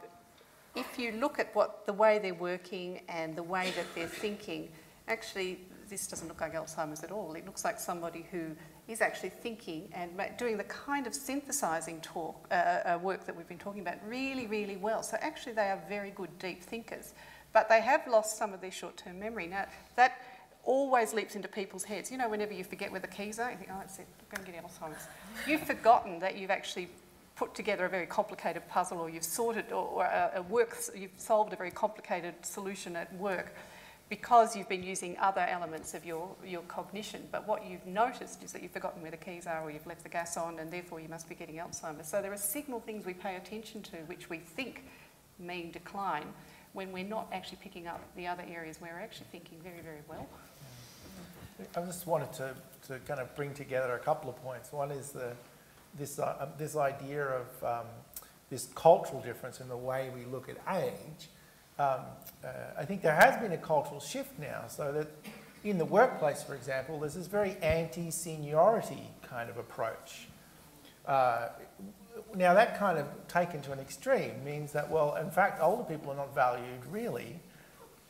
if you look at what the way they're working and the way that they're thinking, actually this doesn't look like Alzheimer's at all. It looks like somebody who is actually thinking and doing the kind of synthesizing talk, uh, uh, work that we've been talking about really, really well. So actually they are very good deep thinkers, but they have lost some of their short-term memory. Now that always leaps into people's heads. You know, whenever you forget where the keys are, you think, oh, that's it, I'm going to get Alzheimer's. You've forgotten that you've actually put together a very complicated puzzle or you've sorted or, or a, a work, you've solved a very complicated solution at work because you've been using other elements of your, your cognition. But what you've noticed is that you've forgotten where the keys are or you've left the gas on and therefore you must be getting Alzheimer's. So there are signal things we pay attention to which we think mean decline when we're not actually picking up the other areas where we're actually thinking very, very well. I just wanted to, to kind of bring together a couple of points. One is the, this, uh, um, this idea of um, this cultural difference in the way we look at age. Um, uh, I think there has been a cultural shift now, so that in the workplace, for example, there's this very anti-seniority kind of approach. Uh, now that kind of taken to an extreme means that, well, in fact, older people are not valued really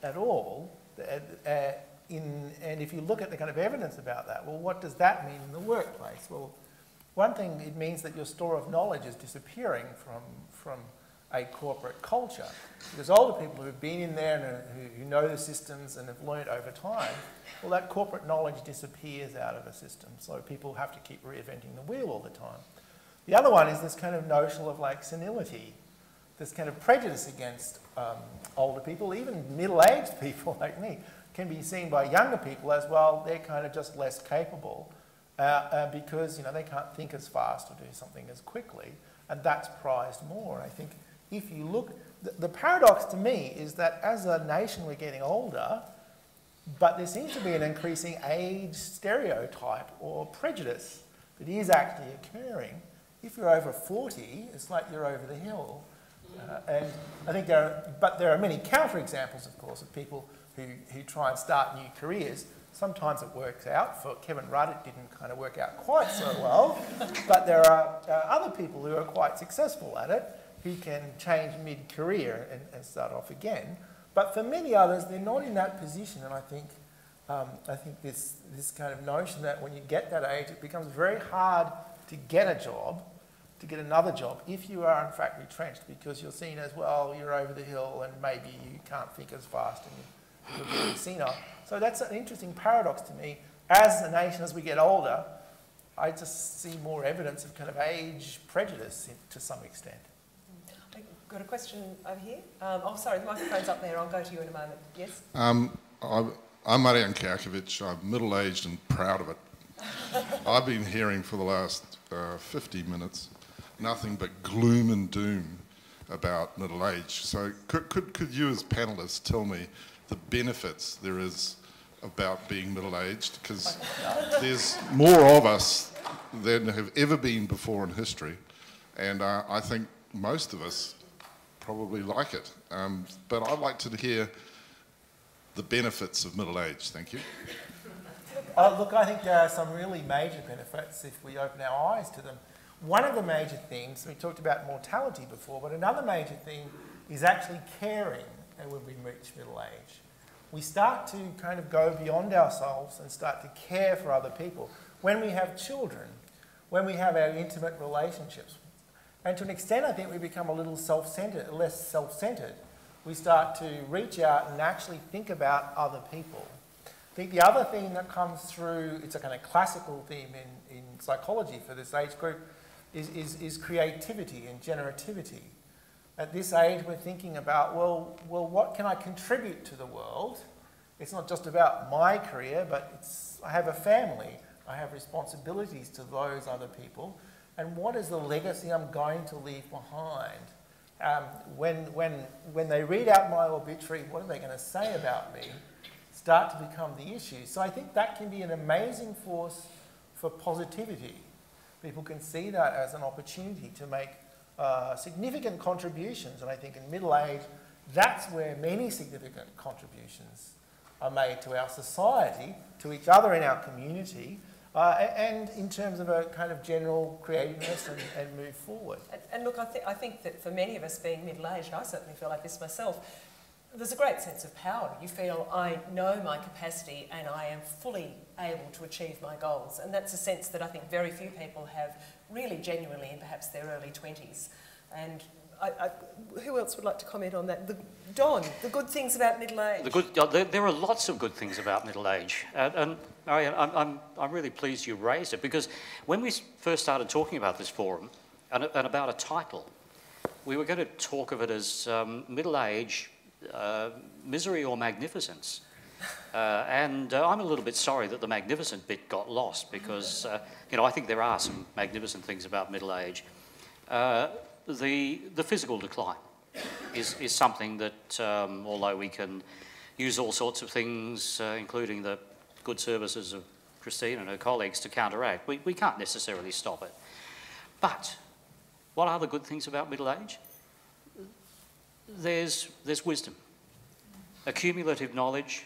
at all. Uh, in, and if you look at the kind of evidence about that, well, what does that mean in the workplace? Well, one thing, it means that your store of knowledge is disappearing from, from a corporate culture. Because older people who've been in there and who, who know the systems and have learned over time, well, that corporate knowledge disappears out of a system. So people have to keep reinventing the wheel all the time. The other one is this kind of notion of like senility, this kind of prejudice against um, older people, even middle-aged people like me, can be seen by younger people as well. They're kind of just less capable uh, uh, because you know they can't think as fast or do something as quickly, and that's prized more. And I think if you look, the, the paradox to me is that as a nation we're getting older, but there seems to be an increasing age stereotype or prejudice that is actually occurring. If you're over 40, it's like you're over the hill. Uh, and I think there are, but there are many counterexamples, of course, of people who, who try and start new careers Sometimes it works out. For Kevin Rudd, it didn't kind of work out quite so well. but there are uh, other people who are quite successful at it. he can change mid-career and, and start off again. But for many others, they're not in that position, and I think, um, I think this, this kind of notion that when you get that age, it becomes very hard to get a job, to get another job, if you are in fact retrenched, because you're seen as, well, you're over the hill and maybe you can't think as fast and you're really senile. So that's an interesting paradox to me. As a nation, as we get older, I just see more evidence of kind of age prejudice in, to some extent. I've got a question over here. Um, oh, sorry, the microphone's up there. I'll go to you in a moment. Yes? Um, I, I'm Marian Karkovic. I'm middle-aged and proud of it. I've been hearing for the last uh, 50 minutes nothing but gloom and doom about middle age. So could, could, could you as panellists tell me the benefits there is about being middle-aged? Because there's more of us than have ever been before in history. And uh, I think most of us probably like it. Um, but I'd like to hear the benefits of middle age. Thank you. Uh, look, I think there are some really major benefits if we open our eyes to them. One of the major things, we talked about mortality before, but another major thing is actually caring when we reach middle age. We start to kind of go beyond ourselves and start to care for other people. When we have children, when we have our intimate relationships, and to an extent, I think we become a little self-centered, less self-centered. We start to reach out and actually think about other people. I think the other thing that comes through, it's a kind of classical theme in, in psychology for this age group, is, is, is creativity and generativity. At this age, we're thinking about, well, well, what can I contribute to the world? It's not just about my career, but it's, I have a family. I have responsibilities to those other people and what is the legacy I'm going to leave behind? Um, when, when, when they read out my obituary, what are they going to say about me? Start to become the issue. So I think that can be an amazing force for positivity. People can see that as an opportunity to make uh, significant contributions. And I think in middle age, that's where many significant contributions are made to our society, to each other in our community, uh, and in terms of a kind of general creativeness and, and move forward. And, and look, I, th I think that for many of us being middle-aged, I certainly feel like this myself, there's a great sense of power. You feel, I know my capacity and I am fully able to achieve my goals. And that's a sense that I think very few people have really genuinely in perhaps their early 20s. And I, I, who else would like to comment on that? The, Don, the good things about middle age. The good, there, there, are lots of good things about middle age. And, and I, I'm, I'm, I'm really pleased you raised it because when we first started talking about this forum and, and about a title, we were going to talk of it as um, middle age, uh, misery or magnificence. Uh, and uh, I'm a little bit sorry that the magnificent bit got lost because, uh, you know, I think there are some magnificent things about middle age. Uh, the, the physical decline is, is something that, um, although we can use all sorts of things, uh, including the good services of Christine and her colleagues to counteract, we, we can't necessarily stop it. But what are the good things about middle age? There's, there's wisdom, accumulative knowledge,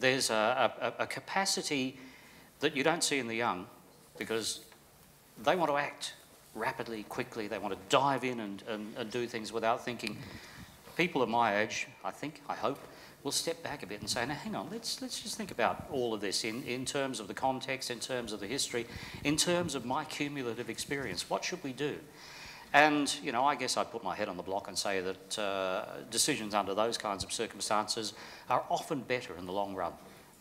there's a, a, a capacity that you don't see in the young because they want to act rapidly, quickly. They want to dive in and, and, and do things without thinking. People of my age, I think, I hope, will step back a bit and say, now hang on, let's, let's just think about all of this in, in terms of the context, in terms of the history, in terms of my cumulative experience. What should we do? And, you know, I guess I'd put my head on the block and say that uh, decisions under those kinds of circumstances are often better in the long run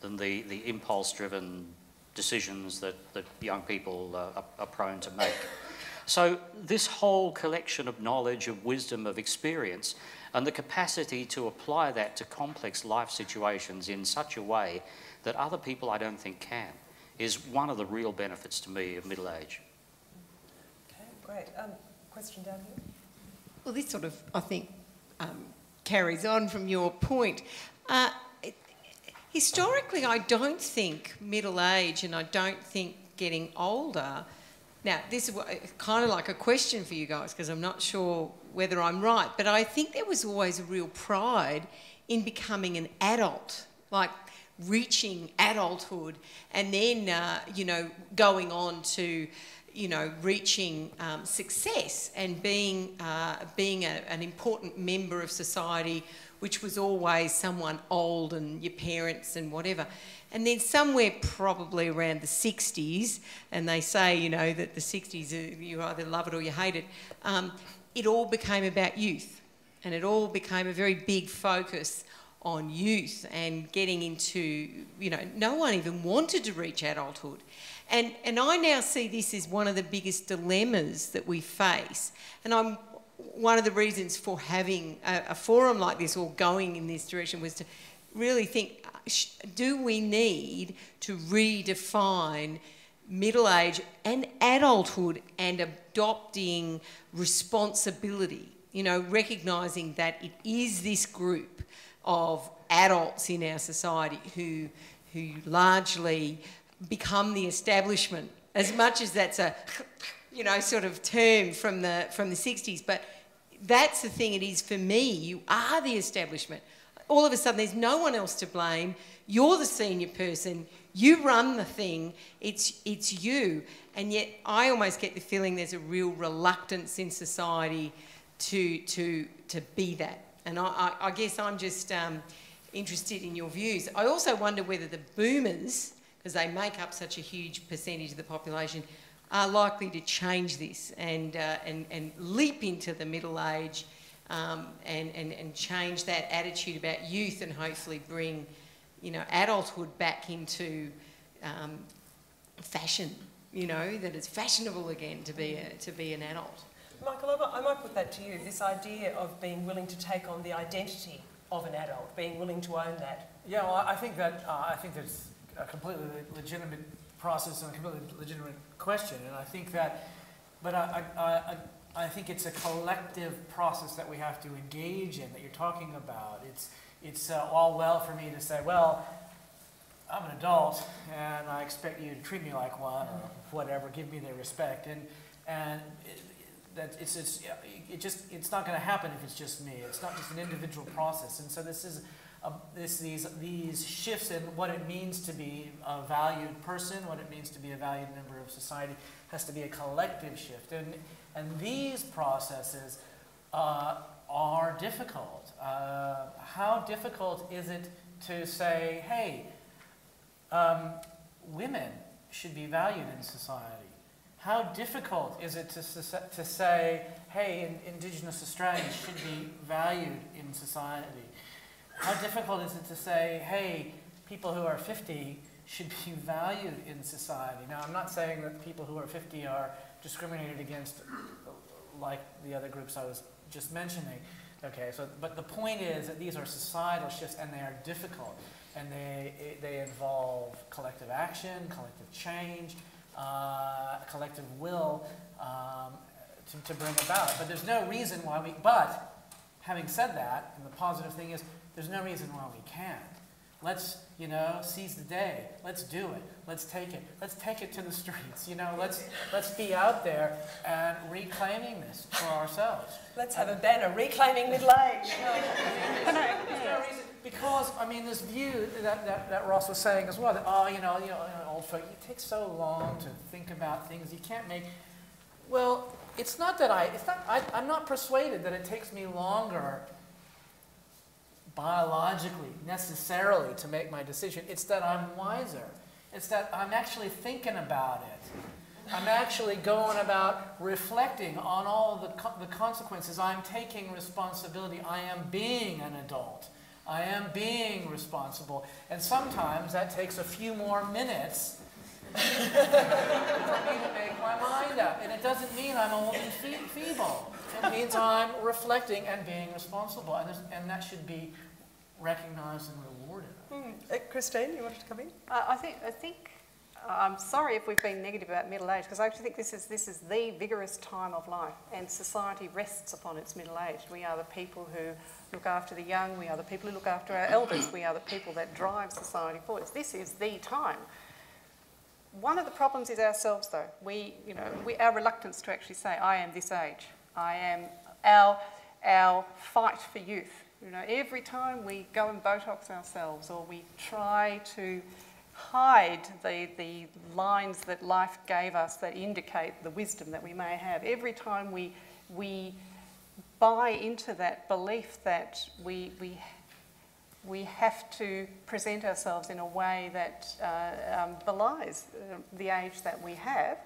than the, the impulse-driven decisions that, that young people uh, are, prone to make. So this whole collection of knowledge, of wisdom, of experience, and the capacity to apply that to complex life situations in such a way that other people I don't think can, is one of the real benefits to me of middle age. Okay, great. Um, question down here? Well, this sort of, I think, um, carries on from your point. Uh, historically, I don't think middle age and I don't think getting older now, this is kind of like a question for you guys because I'm not sure whether I'm right, but I think there was always a real pride in becoming an adult, like reaching adulthood and then, uh, you know, going on to, you know, reaching um, success and being, uh, being a, an important member of society, which was always someone old and your parents and whatever. And then somewhere probably around the 60s, and they say, you know, that the 60s, uh, you either love it or you hate it, um, it all became about youth. And it all became a very big focus on youth and getting into, you know, no one even wanted to reach adulthood. And, and I now see this as one of the biggest dilemmas that we face. And I'm one of the reasons for having a, a forum like this or going in this direction was to really think uh, do we need to redefine middle age and adulthood and adopting responsibility? You know, recognising that it is this group of adults in our society who, who largely become the establishment, as much as that's a, you know, sort of term from the, from the 60s. But that's the thing it is for me. You are the establishment. All of a sudden, there's no one else to blame. You're the senior person. You run the thing. It's, it's you. And yet, I almost get the feeling there's a real reluctance in society to, to, to be that. And I, I, I guess I'm just um, interested in your views. I also wonder whether the boomers because they make up such a huge percentage of the population, are likely to change this and, uh, and, and leap into the middle age um, and, and, and change that attitude about youth and hopefully bring, you know, adulthood back into um, fashion, you know, that it's fashionable again to be, a, to be an adult. Michael, I might put that to you, this idea of being willing to take on the identity of an adult, being willing to own that. Yeah, well, I think that, uh, I think there's a completely legitimate process and a completely legitimate question. And I think that, but I, I, I, I think it's a collective process that we have to engage in that you're talking about. It's, it's uh, all well for me to say, well, I'm an adult and I expect you to treat me like one or whatever, give me the respect. And, and it, that it's, it's, it just, it's not going to happen if it's just me. It's not just an individual process. And so this is this, these, these shifts in what it means to be a valued person, what it means to be a valued member of society, has to be a collective shift. And, and these processes uh, are difficult. Uh, how difficult is it to say, hey, um, women should be valued in society? How difficult is it to, to say, hey, Indigenous Australians should be valued in society? How difficult is it to say, hey, people who are 50 should be valued in society? Now, I'm not saying that people who are 50 are discriminated against like the other groups I was just mentioning. Okay, so, but the point is that these are societal shifts and they are difficult and they, they involve collective action, collective change, uh, collective will um, to, to bring about. But there's no reason why we, but having said that, and the positive thing is there's no reason why we can't. Let's, you know, seize the day. Let's do it. Let's take it. Let's take it to the streets. You know, let's let's be out there and reclaiming this for ourselves. Let's have a banner reclaiming middle age. because I mean, this view that, that, that Ross was saying as well. That oh, you know, you know, old folk, it takes so long to think about things. You can't make. Well, it's not that I. It's not. I, I'm not persuaded that it takes me longer biologically, necessarily to make my decision. It's that I'm wiser. It's that I'm actually thinking about it. I'm actually going about reflecting on all the, co the consequences. I'm taking responsibility. I am being an adult. I am being responsible. And sometimes that takes a few more minutes for me to make my mind up. And it doesn't mean I'm and feeble. It means I'm reflecting and being responsible. And, and that should be recognised and rewarded. Mm. Uh, Christine, you wanted to come in? Uh, I think, I think uh, I'm sorry if we've been negative about middle age because I actually think this is, this is the vigorous time of life and society rests upon its middle age. We are the people who look after the young, we are the people who look after our elders, we are the people that drive society forwards. This is the time. One of the problems is ourselves though. We, you know, we, our reluctance to actually say, I am this age. I am our, our fight for youth you know, every time we go and Botox ourselves or we try to hide the, the lines that life gave us that indicate the wisdom that we may have. Every time we, we buy into that belief that we, we, we have to present ourselves in a way that uh, um, belies uh, the age that we have,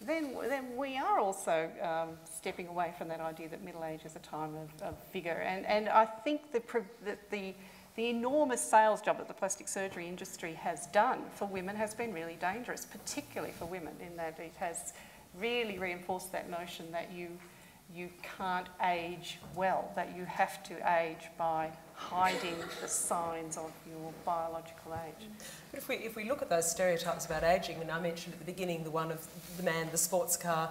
then, then we are also um, stepping away from that idea that middle age is a time of, of vigour. And, and I think the, the, the, the enormous sales job that the plastic surgery industry has done for women has been really dangerous, particularly for women, in that it has really reinforced that notion that you, you can't age well, that you have to age by hiding the signs of your biological age. But if we, if we look at those stereotypes about ageing, and I mentioned at the beginning the one of the man, the sports car,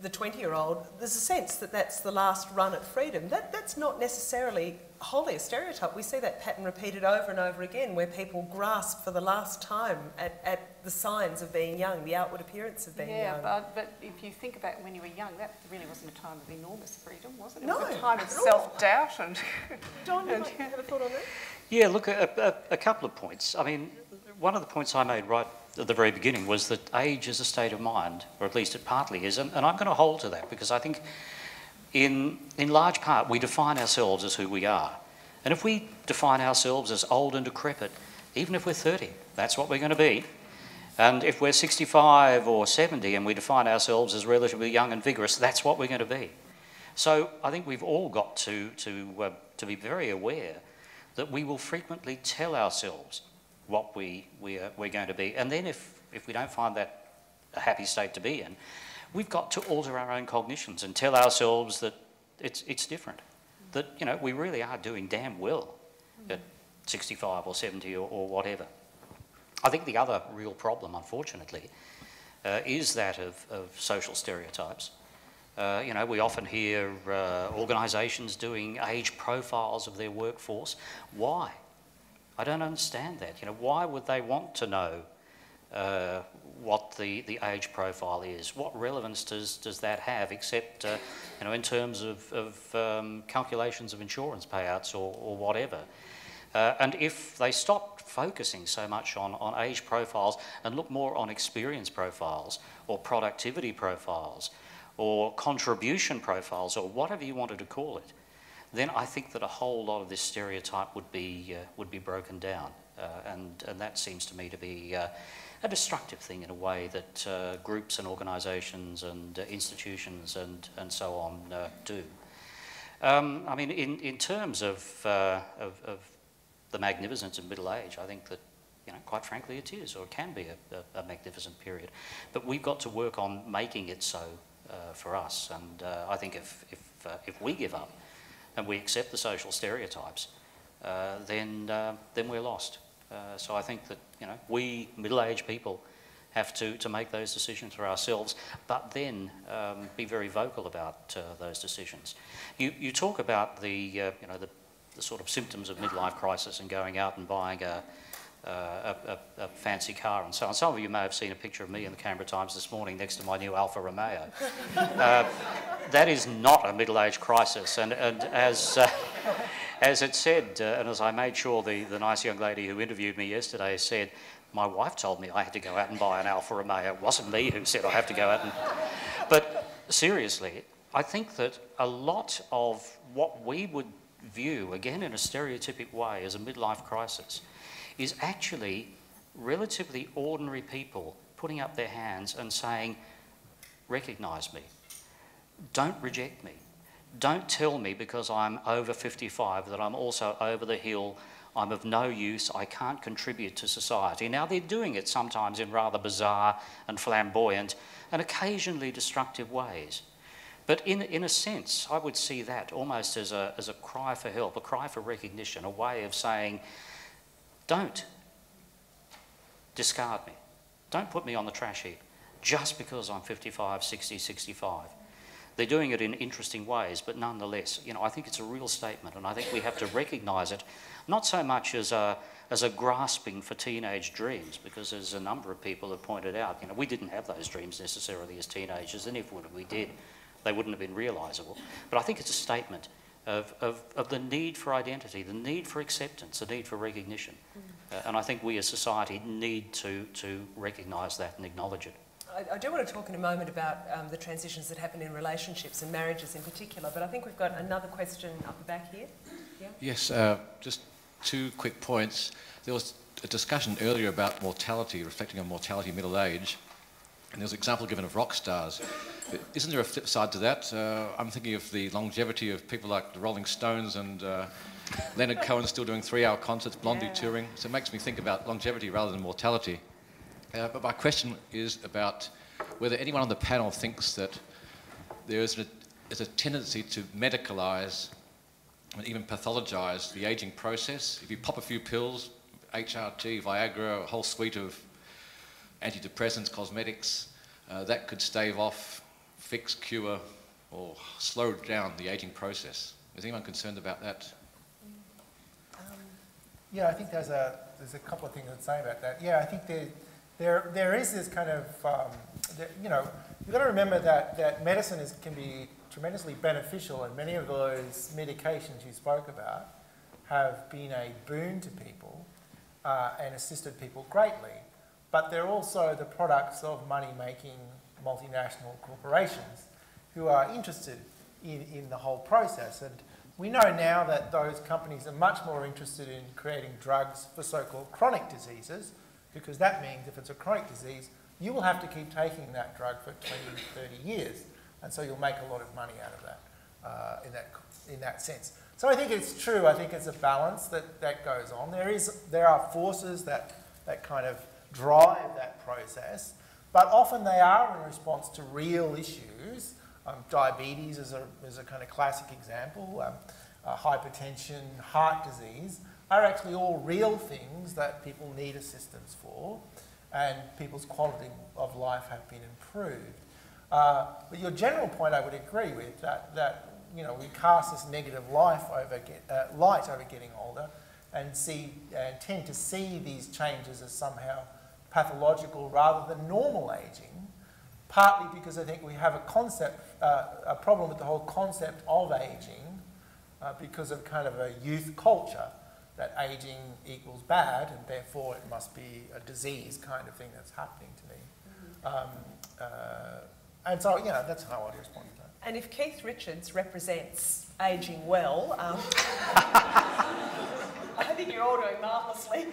the 20 year old, there's a sense that that's the last run at freedom. That, that's not necessarily wholly a stereotype. We see that pattern repeated over and over again where people grasp for the last time at, at the signs of being young, the outward appearance of being yeah, young. but, but if you think about when you were young, that really wasn't a time of enormous freedom, was it? It No, was a time of not at all. self-doubt and... John, you and- might have a thought on that? Yeah, look, a, a, a couple of points. I mean, one of the points I made right at the very beginning was that age is a state of mind, or at least it partly is, and, and I'm going to hold to that because I think in, in large part we define ourselves as who we are. And if we define ourselves as old and decrepit, even if we're 30, that's what we're going to be. And if we're 65 or 70 and we define ourselves as relatively young and vigorous, that's what we're going to be. So I think we've all got to, to, uh, to be very aware that we will frequently tell ourselves what we, we are, we're going to be. And then if, if we don't find that a happy state to be in, we've got to alter our own cognitions and tell ourselves that it's, it's different. That, you know, we really are doing damn well at 65 or 70 or, or whatever. I think the other real problem, unfortunately, uh, is that of, of social stereotypes. Uh, you know, we often hear uh, organisations doing age profiles of their workforce. Why? I don't understand that. You know, why would they want to know uh, what the, the age profile is? What relevance does, does that have, except, uh, you know, in terms of, of um, calculations of insurance payouts or, or whatever? Uh, and if they stopped focusing so much on, on age profiles and look more on experience profiles or productivity profiles or contribution profiles or whatever you wanted to call it, then I think that a whole lot of this stereotype would be, uh, would be broken down. Uh, and, and that seems to me to be uh, a destructive thing in a way that uh, groups and organisations and uh, institutions and, and so on uh, do. Um, I mean, in, in terms of, uh, of, of the magnificence of middle age, I think that, you know, quite frankly, it is or it can be a, a, magnificent period. But we've got to work on making it so uh, for us. And uh, I think if, if, if we give up and we accept the social stereotypes, then, then we're lost. Uh, so I think that, you know, we middle-aged people have to, to make those decisions for ourselves, but then um, be very vocal about uh, those decisions. You, you talk about the, uh, you know, the, the sort of symptoms of midlife crisis and going out and buying a, uh, a, a, a fancy car and so on. Some of you may have seen a picture of me in the Canberra Times this morning next to my new Alfa Romeo. Uh, that is not a middle-age crisis, and, and as, uh, as it said, uh, and as I made sure the, the nice young lady who interviewed me yesterday said, my wife told me I had to go out and buy an Alfa Romeo. It wasn't me who said I have to go out and... But seriously, I think that a lot of what we would view, again in a stereotypic way, as a midlife crisis, is actually relatively ordinary people putting up their hands and saying, recognise me, don't reject me, don't tell me because I'm over 55 that I'm also over the hill, I'm of no use, I can't contribute to society. Now they're doing it sometimes in rather bizarre and flamboyant and occasionally destructive ways. But in, in a sense, I would see that almost as a, as a cry for help, a cry for recognition, a way of saying, don't discard me. Don't put me on the trash heap just because I'm 55, 60, 65. They're doing it in interesting ways, but nonetheless, you know, I think it's a real statement, and I think we have to recognise it, not so much as a, as a grasping for teenage dreams, because as a number of people have pointed out, you know, we didn't have those dreams necessarily as teenagers, and if we did, they wouldn't have been realisable. But I think it's a statement of, of, of the need for identity, the need for acceptance, the need for recognition. Uh, and I think we as society need to, to recognise that and acknowledge it. I, I, do want to talk in a moment about um, the transitions that happen in relationships and marriages in particular, but I think we've got another question up the back here. Yeah? Yes, uh, just two quick points. There was a discussion earlier about mortality, reflecting on mortality, middle age, and there was an example given of rock stars. Isn't there a flip side to that? Uh, I'm thinking of the longevity of people like the Rolling Stones and uh, Leonard Cohen still doing three-hour concerts, Blondie yeah. touring. So it makes me think about longevity rather than mortality. Uh, but my question is about whether anyone on the panel thinks that there is a, is a tendency to medicalise and even pathologise the ageing process. If you pop a few pills, HRT, Viagra, a whole suite of antidepressants, cosmetics, uh, that could stave off, fix, cure, or slow down the ageing process. Is anyone concerned about that? Um, yeah, I think there's a, there's a couple of things to say about that. Yeah, I think there, there, there is this kind of, um, there, you know, you've got to remember that, that medicine is, can be tremendously beneficial and many of those medications you spoke about have been a boon to people uh, and assisted people greatly. But they're also the products of money-making multinational corporations who are interested in, in the whole process. And we know now that those companies are much more interested in creating drugs for so-called chronic diseases because that means if it's a chronic disease, you will have to keep taking that drug for 20, 30 years. And so you'll make a lot of money out of that, uh, in, that in that sense. So I think it's true. I think it's a balance that, that goes on. There, is, there are forces that, that kind of drive that process, but often they are in response to real issues. Um, diabetes is a, is a kind of classic example. Um, uh, hypertension, heart disease are actually all real things that people need assistance for and people's quality of life have been improved. Uh, but your general point I would agree with, that, that you know, we cast this negative life over get, uh, light over getting older and, see, and tend to see these changes as somehow pathological rather than normal aging, partly because I think we have a concept, uh, a problem with the whole concept of aging uh, because of kind of a youth culture that aging equals bad and therefore it must be a disease kind of thing that's happening to me. Mm -hmm. um, uh, and so, yeah, that's how I'd respond to that. And if Keith Richards represents aging well, um, I think you're all doing marvellously.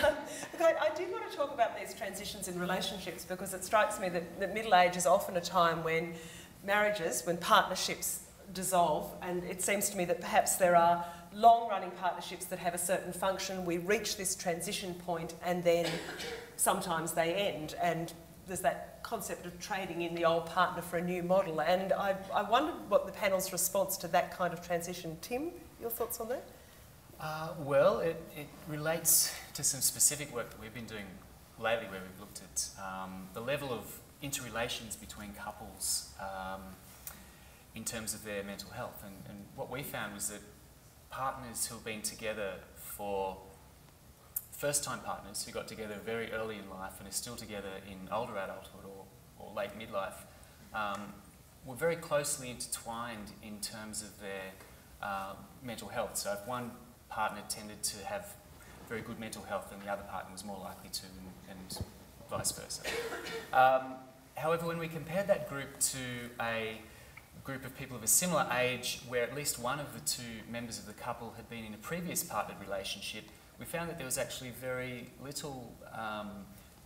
but I, I did want to talk about these transitions in relationships because it strikes me that, that middle age is often a time when marriages, when partnerships dissolve, and it seems to me that perhaps there are long-running partnerships that have a certain function. We reach this transition point and then sometimes they end. And there's that concept of trading in the old partner for a new model. And I, I wondered what the panel's response to that kind of transition. Tim, your thoughts on that? Uh, well, it, it relates to some specific work that we've been doing lately where we've looked at um, the level of interrelations between couples um, in terms of their mental health. And, and, what we found was that partners who have been together for first-time partners who got together very early in life and are still together in older adulthood or, or late midlife um, were very closely intertwined in terms of their uh, mental health. So if one partner tended to have very good mental health and the other partner was more likely to, and, and vice versa. Um, however, when we compared that group to a group of people of a similar age where at least one of the two members of the couple had been in a previous partnered relationship, we found that there was actually very little um,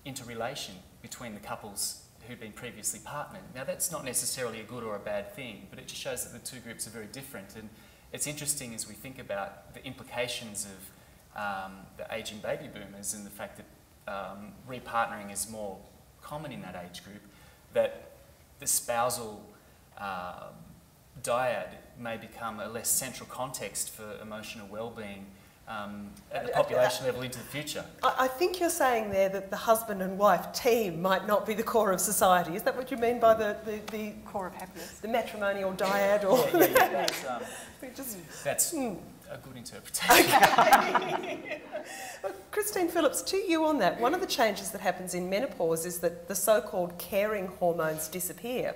interrelation between the couples who'd been previously partnered. Now that's not necessarily a good or a bad thing, but it just shows that the two groups are very different. And it's interesting as we think about the implications of um, the aging baby boomers and the fact that um, repartnering is more common in that age group, that the spousal uh, dyad may become a less central context for emotional well-being um, at the population level into the future. I, think you're saying there that the husband and wife team might not be the core of society. Is that what you mean by the, the, the core of happiness? The matrimonial dyad or yeah, yeah, yeah, that's, um, just, that's mm. a good interpretation. well, Christine Phillips, to you on that, one of the changes that happens in menopause is that the so-called caring hormones disappear.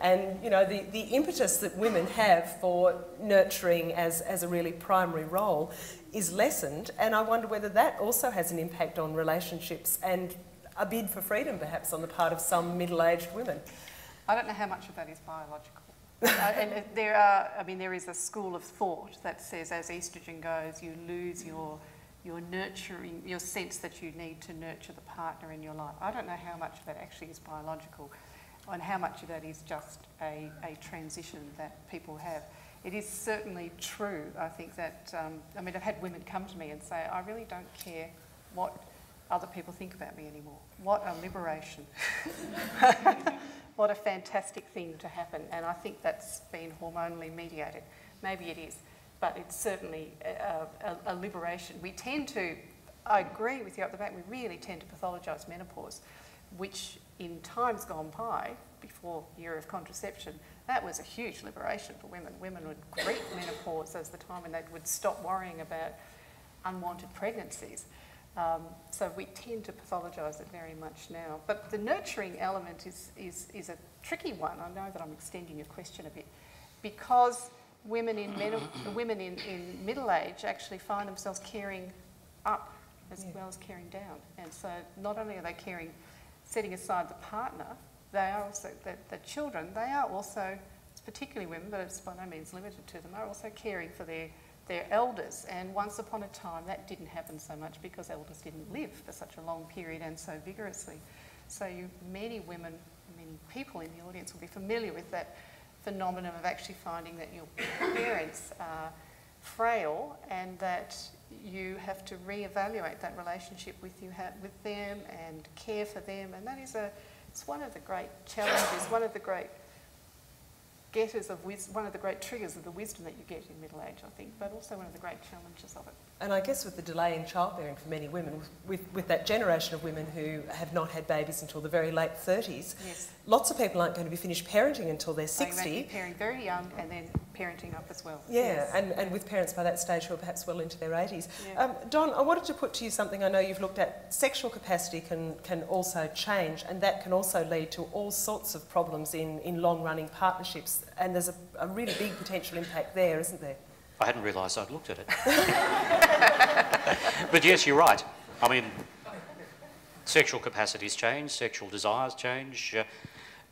And, you know, the, the impetus that women have for nurturing as, as a really primary role is lessened. And I wonder whether that also has an impact on relationships and a bid for freedom, perhaps, on the part of some middle-aged women. I don't know how much of that is biological. uh, and there are, I mean, there is a school of thought that says as estrogen goes, you lose your your nurturing, your sense that you need to nurture the partner in your life. I don't know how much of that actually is biological and how much of that is just a, a transition that people have. It is certainly true, I think that, um, I mean, I've had women come to me and say, I really don't care what other people think about me anymore. What a liberation. what a fantastic thing to happen. And I think that's been hormonally mediated. Maybe it is, but it's certainly a, a, a liberation. We tend to, I agree with you up the back, we really tend to pathologise menopause, which in times gone by, before year of contraception, that was a huge liberation for women. Women would greet menopause as the time when they would stop worrying about unwanted pregnancies. Um, so we tend to pathologise it very much now. But the nurturing element is, is, is a tricky one. I know that I'm extending your question a bit because women in, women in, in middle age actually find themselves caring up as yeah. well as caring down. And so not only are they caring, setting aside the partner, they are also, the, the children, they are also, particularly women, but it's by no means limited to them, are also caring for their their elders. And once upon a time, that didn't happen so much because elders didn't live for such a long period and so vigorously. So you, many women, many people in the audience will be familiar with that phenomenon of actually finding that your parents are frail and that you have to re-evaluate that relationship with you with them and care for them. And that is a, it's one of the great challenges, one of the great getters of wisdom, one of the great triggers of the wisdom that you get in middle age, I think, but also one of the great challenges of it. And I guess with the delay in childbearing for many women, with, with that generation of women who have not had babies until the very late 30s, yes. lots of people aren't going to be finished parenting until they're 60. They may be very young and then parenting up as well. Yeah, yes. and, and with parents by that stage who are perhaps well into their 80s. Yeah. Um, Don, I wanted to put to you something I know you've looked at. Sexual capacity can, can also change, and that can also lead to all sorts of problems in, in long-running partnerships, and there's a, a really big potential impact there, isn't there? I hadn't realised I'd looked at it. but yes, you're right. I mean, sexual capacities change, sexual desires change, uh,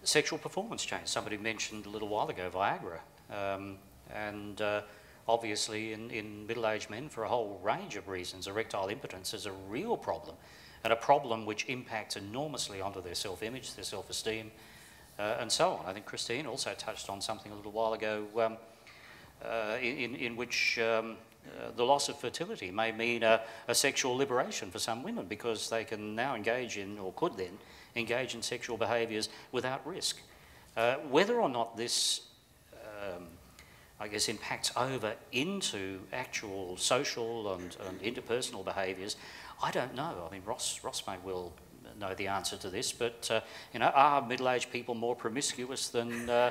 sexual performance change. Somebody mentioned a little while ago Viagra. Um, and uh, obviously, in, in middle aged men, for a whole range of reasons, erectile impotence is a real problem, and a problem which impacts enormously onto their self image, their self esteem, uh, and so on. I think Christine also touched on something a little while ago. Um, uh, in, in which um, uh, the loss of fertility may mean a, a, sexual liberation for some women because they can now engage in, or could then, engage in sexual behaviours without risk. Uh, whether or not this, um, I guess, impacts over into actual social and, and interpersonal behaviours, I don't know. I mean, Ross, Ross may well know the answer to this, but uh, you know, are middle-aged people more promiscuous than, uh,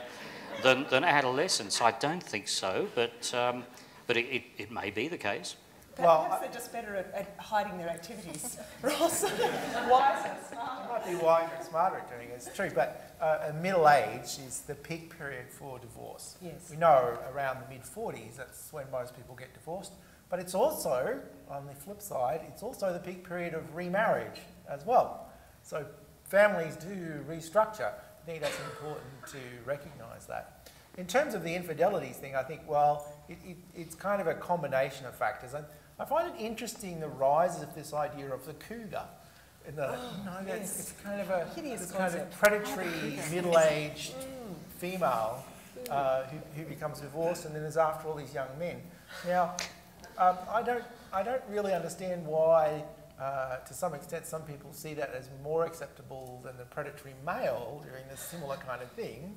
than, than, adolescents? I don't think so, but, um, but it, it, it, may be the case. Perhaps well, they're just better at, at hiding their activities, Ross. wiser, smarter. might be wiser and smarter at doing it, it's true, but uh, middle age is the peak period for divorce. Yes. We know around the mid-40s, that's when most people get divorced. But it's also, on the flip side, it's also the peak period of remarriage as well. So families do restructure. I think that's important to recognise that. In terms of the infidelities thing, I think, well, it, it, it's kind of a combination of factors. And I find it interesting the rise of this idea of the cougar. In the, oh, you know, yes. it's kind of a Hideous kind of predatory, middle-aged mm. female uh, who, who, becomes divorced and then is after all these young men. Now, um, I don't, I don't really understand why uh, to some extent, some people see that as more acceptable than the predatory male doing this similar kind of thing.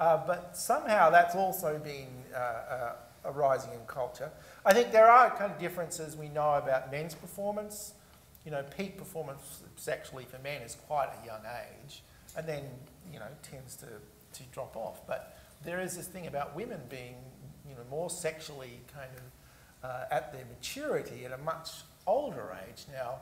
Uh, but somehow that's also been uh, uh, arising in culture. I think there are kind of differences we know about men's performance. You know, peak performance sexually for men is quite a young age, and then you know tends to, to drop off. But there is this thing about women being you know more sexually kind of uh, at their maturity at a much older age. Now,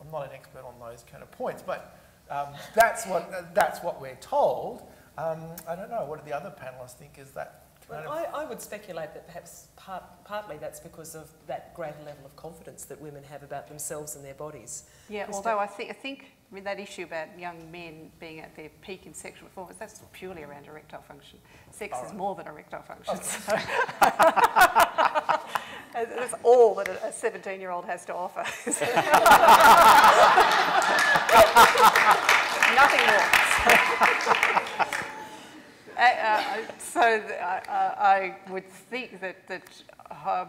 I'm not an expert on those kind of points, but um, that's what uh, that's what we're told. Um, I don't know. What do the other panelists think? Is that Well, I, I would speculate that perhaps part, partly that's because of that greater level of confidence that women have about themselves and their bodies. Yeah, although I think, I think with that issue about young men being at their peak in sexual performance, that's purely around erectile function. Sex is more than erectile function. so- That's all that a 17 year old has to offer. Nothing more. Uh, so I, I would think that, that um,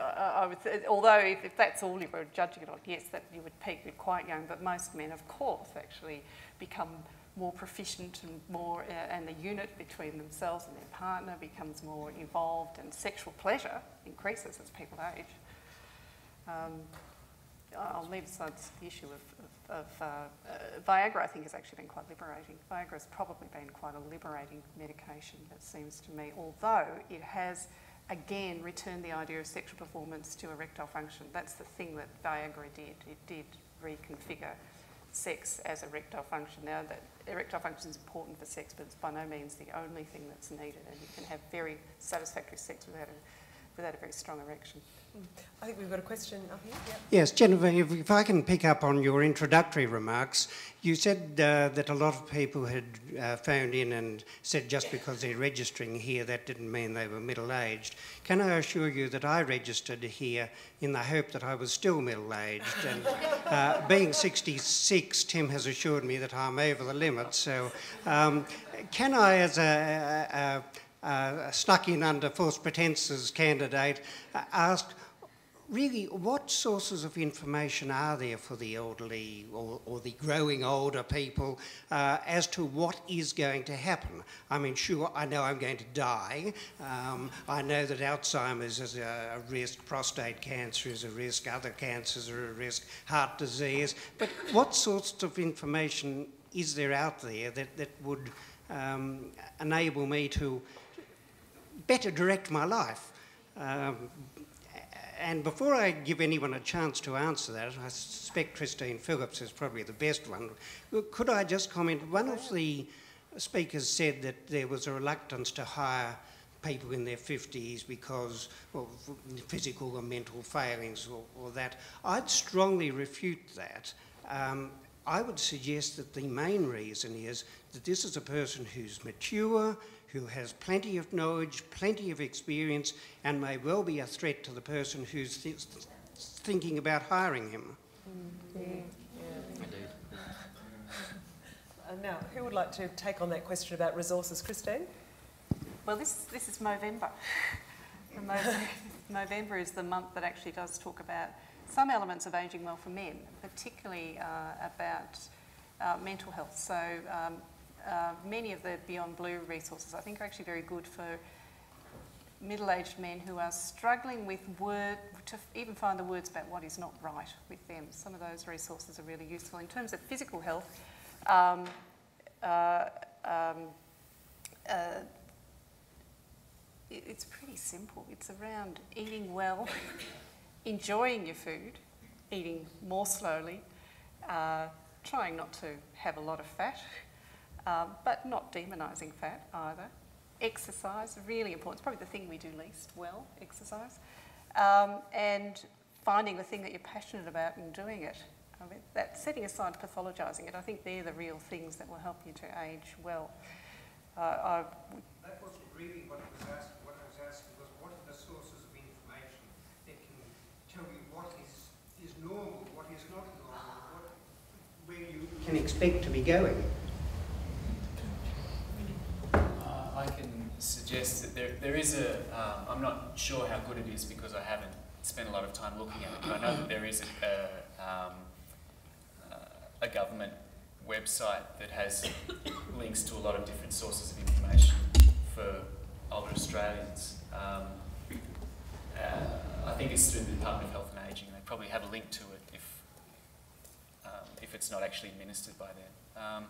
I would th- although if, if that's all you were judging it on, yes, that you would peak with quite young, but most men, of course, actually become more proficient and more, uh, and the unit between themselves and their partner becomes more involved, and sexual pleasure increases as people age. Um, I'll leave aside the issue of, of, of uh, uh, Viagra. I think has actually been quite liberating. Viagra has probably been quite a liberating medication. It seems to me, although it has again returned the idea of sexual performance to erectile function. That's the thing that Viagra did. It did reconfigure sex as erectile function. Now that erectile function is important for sex, but it's by no means the only thing that's needed, and you can have very satisfactory sex without a, without a very strong erection. I think we've got a question up here. Yep. Yes, Genevieve, if I can pick up on your introductory remarks, you said uh, that a lot of people had uh, phoned in and said just because they're registering here, that didn't mean they were middle aged. Can I assure you that I registered here in the hope that I was still middle aged? And uh, being 66, Tim has assured me that I'm over the limit. So, um, can I, as a, a, a, a snuck in under false pretences candidate, uh, ask really, what sources of information are there for the elderly or, or the growing older people uh, as to what is going to happen? I mean, sure, I know I'm going to die. Um, I know that Alzheimer's is a, a risk, prostate cancer is a risk, other cancers are a risk, heart disease. But what sorts of information is there out there that, that would um, enable me to better direct my life? Um, and before I give anyone a chance to answer that, I suspect Christine Phillips is probably the best one. Could I just comment? One of the speakers said that there was a reluctance to hire people in their 50s because of physical or mental failings or, or that. I'd strongly refute that. Um, I would suggest that the main reason is that this is a person who's mature, who has plenty of knowledge, plenty of experience, and may well be a threat to the person who's th- thinking about hiring him. Indeed. Uh, now, who would like to take on that question about resources? Christine? Well, this, this is Movember. The Movember is the month that actually does talk about some elements of ageing well for men, particularly uh, about uh, mental health. So um, uh, many of the Beyond Blue resources I think are actually very good for middle-aged men who are struggling with word to even find the words about what is not right with them. Some of those resources are really useful in terms of physical health. Um, uh, um, uh, it- it's pretty simple. It's around eating well, enjoying your food, eating more slowly, uh, trying not to have a lot of fat, um, but not demonising fat either. Exercise, really important. It's probably the thing we do least well, exercise. Um, and finding the thing that you're passionate about and doing it. I mean, that setting aside pathologising it, I think they're the real things that will help you to age well. Uh, I That wasn't really what I was asked. What I was asking was what are the sources of information that can tell you what is, is normal, what is not normal, what, where you Can expect to be going. Uh, I can suggest that there, there is a, um, I'm not sure how good it is because I haven't spent a lot of time looking at it, but I know that there is a, a, um, uh, a government website that has links to a lot of different sources of information for older Australians. Um, uh, I think it's through the Department of Health and Ageing. They probably have a link to it if, um, if it's not actually administered by them. Um,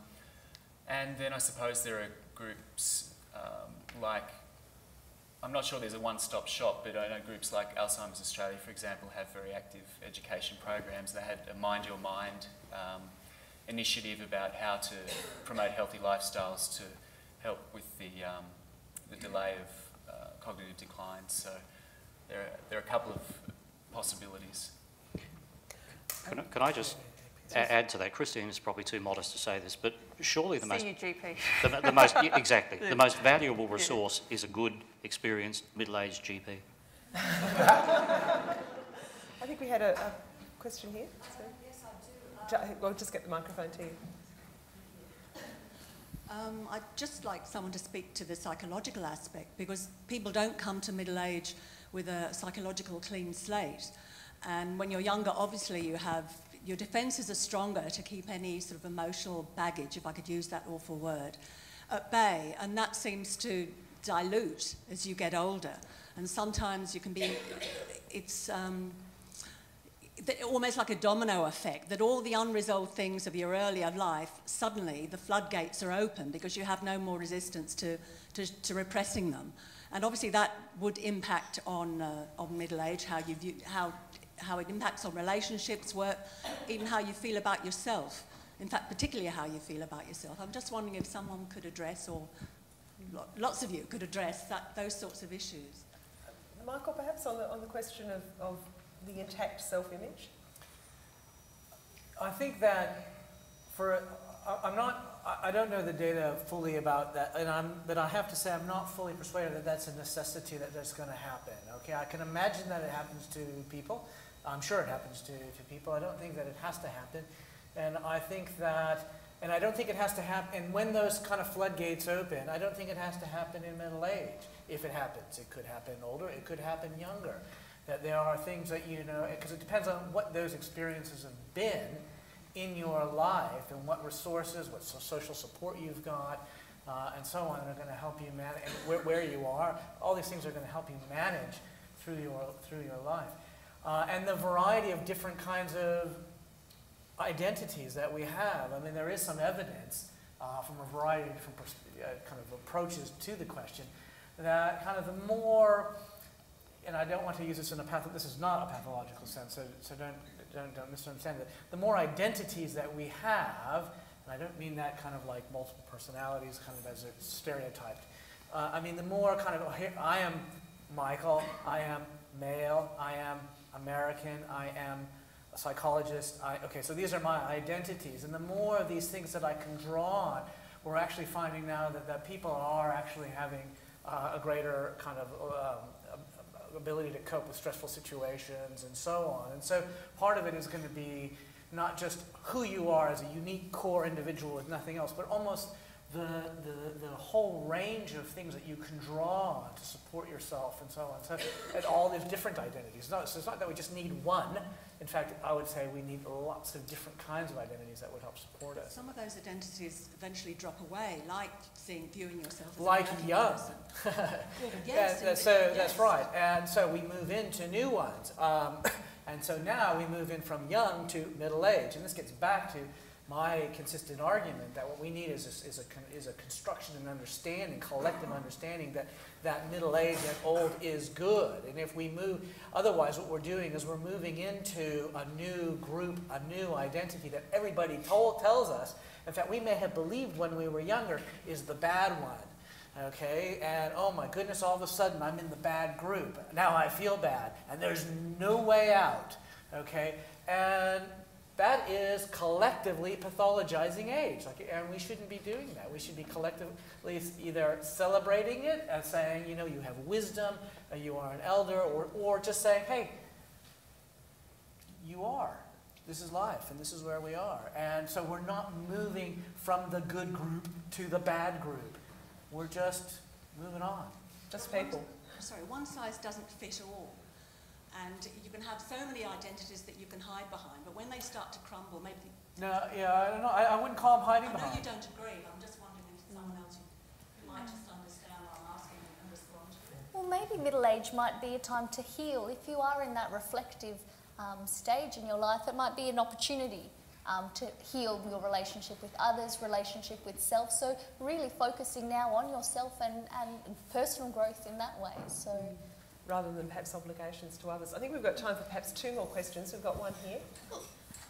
and then I suppose there are groups um, like I'm not sure there's a one-stop shop, but I know groups like Alzheimer's Australia, for example, have very active education programs. They had a Mind Your Mind um, initiative about how to promote healthy lifestyles to help with the, um, the delay of uh, cognitive decline. So there are, there are a couple of possibilities. Can I, can I just add to that? Christine is probably too modest to say this, but surely the most See your GP. the, the most exactly Yeah. the most valuable Yeah. resource is a good, experienced, middle-aged GP. I think we had a, a question here. So. Yes, I do. We'll just get the microphone to you. Um, I'd just like someone to speak to the psychological aspect because people don't come to middle age with a psychological clean slate. And when you're younger, obviously you have your defences are stronger to keep any sort of emotional baggage, if I could use that awful word, at bay. And that seems to dilute as you get older. And sometimes you can be, it's um, almost like a domino effect that all the unresolved things of your earlier life suddenly the floodgates are open because you have no more resistance to, to, to repressing them and obviously that would impact on, uh, on middle age how you view how, how it impacts on relationships work even how you feel about yourself in fact particularly how you feel about yourself i'm just wondering if someone could address or lo- lots of you could address that, those sorts of issues Michael, perhaps on the, on the question of, of the intact self-image? I think that for, I'm not, I- I don't know the data fully about that, and I'm, but I have to say I'm not fully persuaded that that's a necessity that that's going to happen. Okay, I can imagine that it happens to people. I'm sure it happens to, to people. I don't think that it has to happen, and I think that, and I don't think it has to happen. And when those kind of floodgates open, I don't think it has to happen in middle age. If it happens, it could happen older. It could happen younger. That there are things that you know, because it depends on what those experiences have been in your life and what resources, what so- social support you've got, uh, and so on are going to help you manage, where, where you are. All these things are going to help you manage through your, through your life. Uh, and the variety of different kinds of identities that we have. I mean, there is some evidence uh, from a variety of different uh, kind of approaches to the question that kind of the more and I don't want to use this in a path. This is not a pathological sense, so, so don't, don't don't misunderstand it. The more identities that we have, and I don't mean that kind of like multiple personalities, kind of as a stereotype. Uh, I mean the more kind of oh, here, I am Michael, I am male, I am American, I am a psychologist. I, okay, so these are my identities, and the more of these things that I can draw on, we're actually finding now that, that people are actually having uh, a greater kind of um, ability to cope with stressful situations and so on. And so part of it is going to be not just who you are as a unique core individual with nothing else, but almost the, the, the whole range of things that you can draw on to support yourself and so on. So and all these different identities. No, so it's not that we just need one. In fact, I would say we need lots of different kinds of identities that would help support us. Some of those identities eventually drop away, like seeing, viewing yourself as like a young. person. Yes, so yes. that's right. And so we move into new ones. Um, and so now we move in from young to middle age. And this gets back to my consistent argument that what we need is a, is a, is a construction and understanding, collective understanding that, that middle age and old is good. And if we move, otherwise what we're doing is we're moving into a new group, a new identity that everybody told, tells us, in fact, we may have believed when we were younger, is the bad one. Okay, and oh my goodness, all of a sudden I'm in the bad group. Now I feel bad, and there's no way out. Okay, and that is collectively pathologizing age. Like, and we shouldn't be doing that. We should be collectively either celebrating it and saying, you know, you have wisdom, you are an elder, or, or just saying, hey, you are. This is life, and this is where we are. And so we're not moving from the good group to the bad group. We're just moving on. Just people. Sorry, one size doesn't fit all. And you can have so many identities that you can hide behind, but when they start to crumble, maybe. No, yeah, I don't know. I, I wouldn't call them hiding I know behind. you don't agree, I'm just wondering if someone else who might just understand what I'm asking and respond to it. Well, maybe middle age might be a time to heal. If you are in that reflective um, stage in your life, it might be an opportunity um, to heal your relationship with others, relationship with self. So really focusing now on yourself and, and personal growth in that way. So rather than perhaps obligations to others. I think we've got time for perhaps two more questions. We've got one here.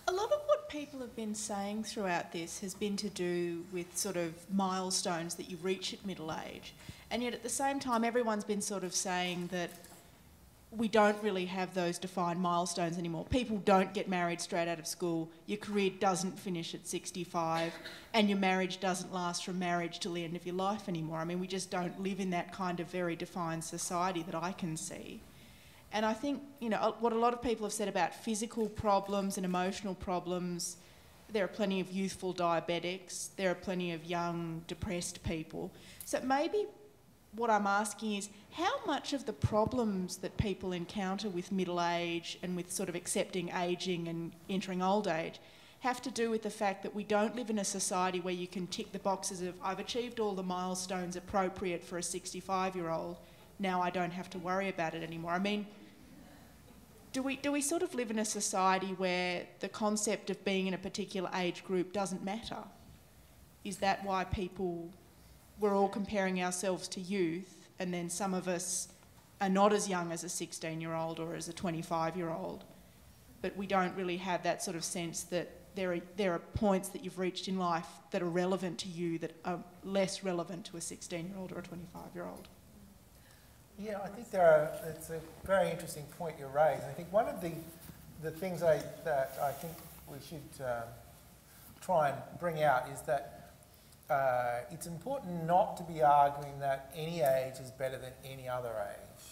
A lot of what people have been saying throughout this has been to do with sort of milestones that you reach at middle age. And yet at the same time, everyone's been sort of saying that we don't really have those defined milestones anymore. People don't get married straight out of school. Your career doesn't finish at 65, and your marriage doesn't last from marriage till the end of your life anymore. I mean, we just don't live in that kind of very defined society that I can see. And I think, you know, what a lot of people have said about physical problems and emotional problems, there are plenty of youthful diabetics, there are plenty of young, depressed people. So maybe what I'm asking is how much of the problems that people encounter with middle age and with sort of accepting ageing and entering old age have to do with the fact that we don't live in a society where you can tick the boxes of I've achieved all the milestones appropriate for a 65 year old, now I don't have to worry about it anymore. I mean, do we, do we sort of live in a society where the concept of being in a particular age group doesn't matter? Is that why people we're all comparing ourselves to youth, and then some of us are not as young as a 16 year old or as a 25 year old, but we don't really have that sort of sense that there are, there are points that you've reached in life that are relevant to you that are less relevant to a 16 year old or a 25 year old. Yeah, I think there are, it's a very interesting point you raise. I think one of the, the things I, that I think we should um, try and bring out is that uh, it's important not to be arguing that any age is better than any other age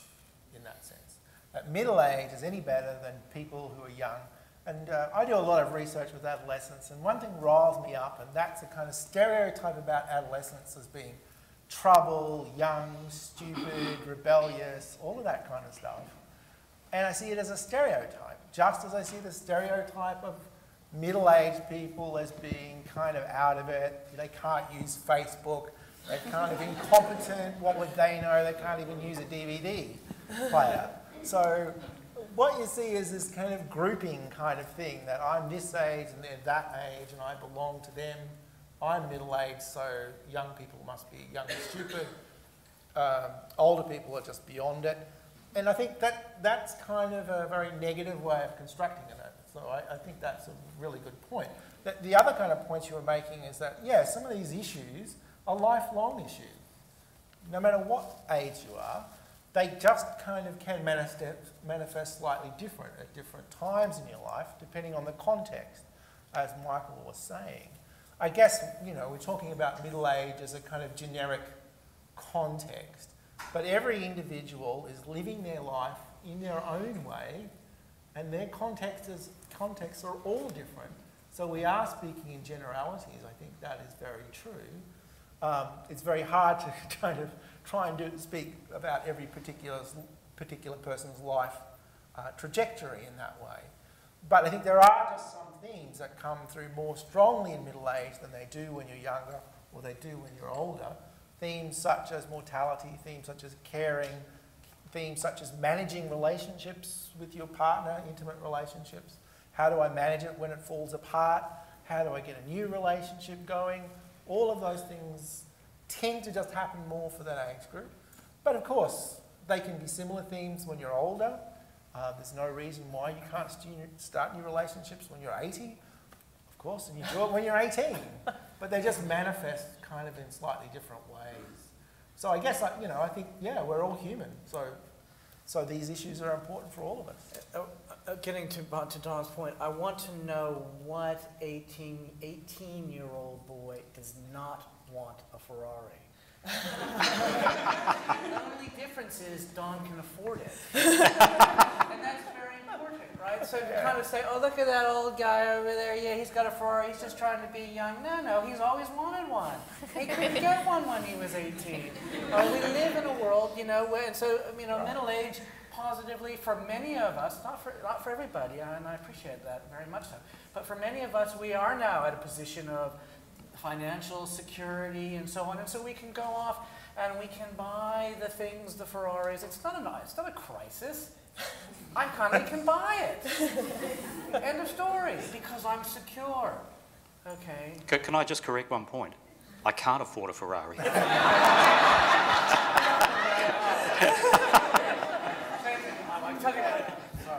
in that sense. That middle age is any better than people who are young. And uh, I do a lot of research with adolescents, and one thing riles me up, and that's a kind of stereotype about adolescence as being trouble, young, stupid, rebellious, all of that kind of stuff. And I see it as a stereotype, just as I see the stereotype of middle-aged people as being kind of out of it. They can't use Facebook. They're kind of incompetent. What would they know? They can't even use a DVD player. So what you see is this kind of grouping kind of thing that I'm this age and they're that age and I belong to them. I'm middle-aged, so young people must be young and stupid. Um, older people are just beyond it. And I think that that's kind of a very negative way of constructing it. So I, I think that's a really good point. The, the other kind of points you were making is that, yeah, some of these issues are lifelong issues. No matter what age you are, they just kind of can manifest, manifest slightly different at different times in your life, depending on the context, as Michael was saying. I guess, you know, we're talking about middle age as a kind of generic context, but every individual is living their life in their own way, and their context is contexts are all different. So we are speaking in generalities. I think that is very true. Um, it's very hard to kind of try and do, speak about every particular, particular person's life uh, trajectory in that way. But I think there are just some themes that come through more strongly in middle age than they do when you're younger or they do when you're older. Themes such as mortality, themes such as caring, themes such as managing relationships with your partner, intimate relationships, how do I manage it when it falls apart? How do I get a new relationship going? All of those things tend to just happen more for that age group. But of course, they can be similar themes when you're older. Uh, there's no reason why you can't start new relationships when you're 80, of course, and you do it when you're 18. But they just manifest kind of in slightly different ways. So I guess, you know, I think, yeah, we're all human. So, so these issues are important for all of us. Uh, getting to, to Don's point, I want to know what 18, 18 year old boy does not want a Ferrari. the only difference is Don can afford it. and that's very important, right? So to kind of say, oh, look at that old guy over there. Yeah, he's got a Ferrari. He's just trying to be young. No, no, he's always wanted one. He couldn't get one when he was 18. Uh, we live in a world, you know, where, and so, you know, middle age positively for many of us, not for, not for everybody, and I appreciate that very much so, but for many of us, we are now at a position of financial security and so on, and so we can go off and we can buy the things, the Ferraris. It's not a, it's not a crisis. I can't can buy it. End of story. Because I'm secure. Okay. C- can I just correct one point? I can't afford a Ferrari. Look,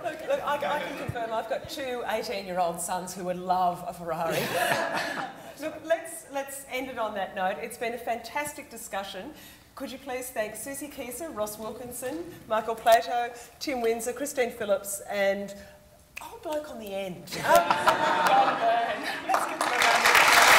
look, I, I can confirm I've got two 18-year-old sons who would love a Ferrari. look, let's, let's end it on that note. It's been a fantastic discussion. Could you please thank Suzi Keser, Ross Wilkinson, Michael Platow, Tim Windsor, Christine Phillips, and old bloke on the end. Um, Byrne. Let's give them a round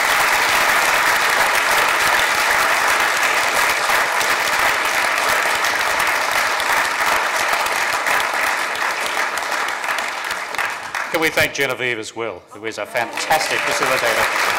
Can we thank Genevieve as well, who is a fantastic facilitator?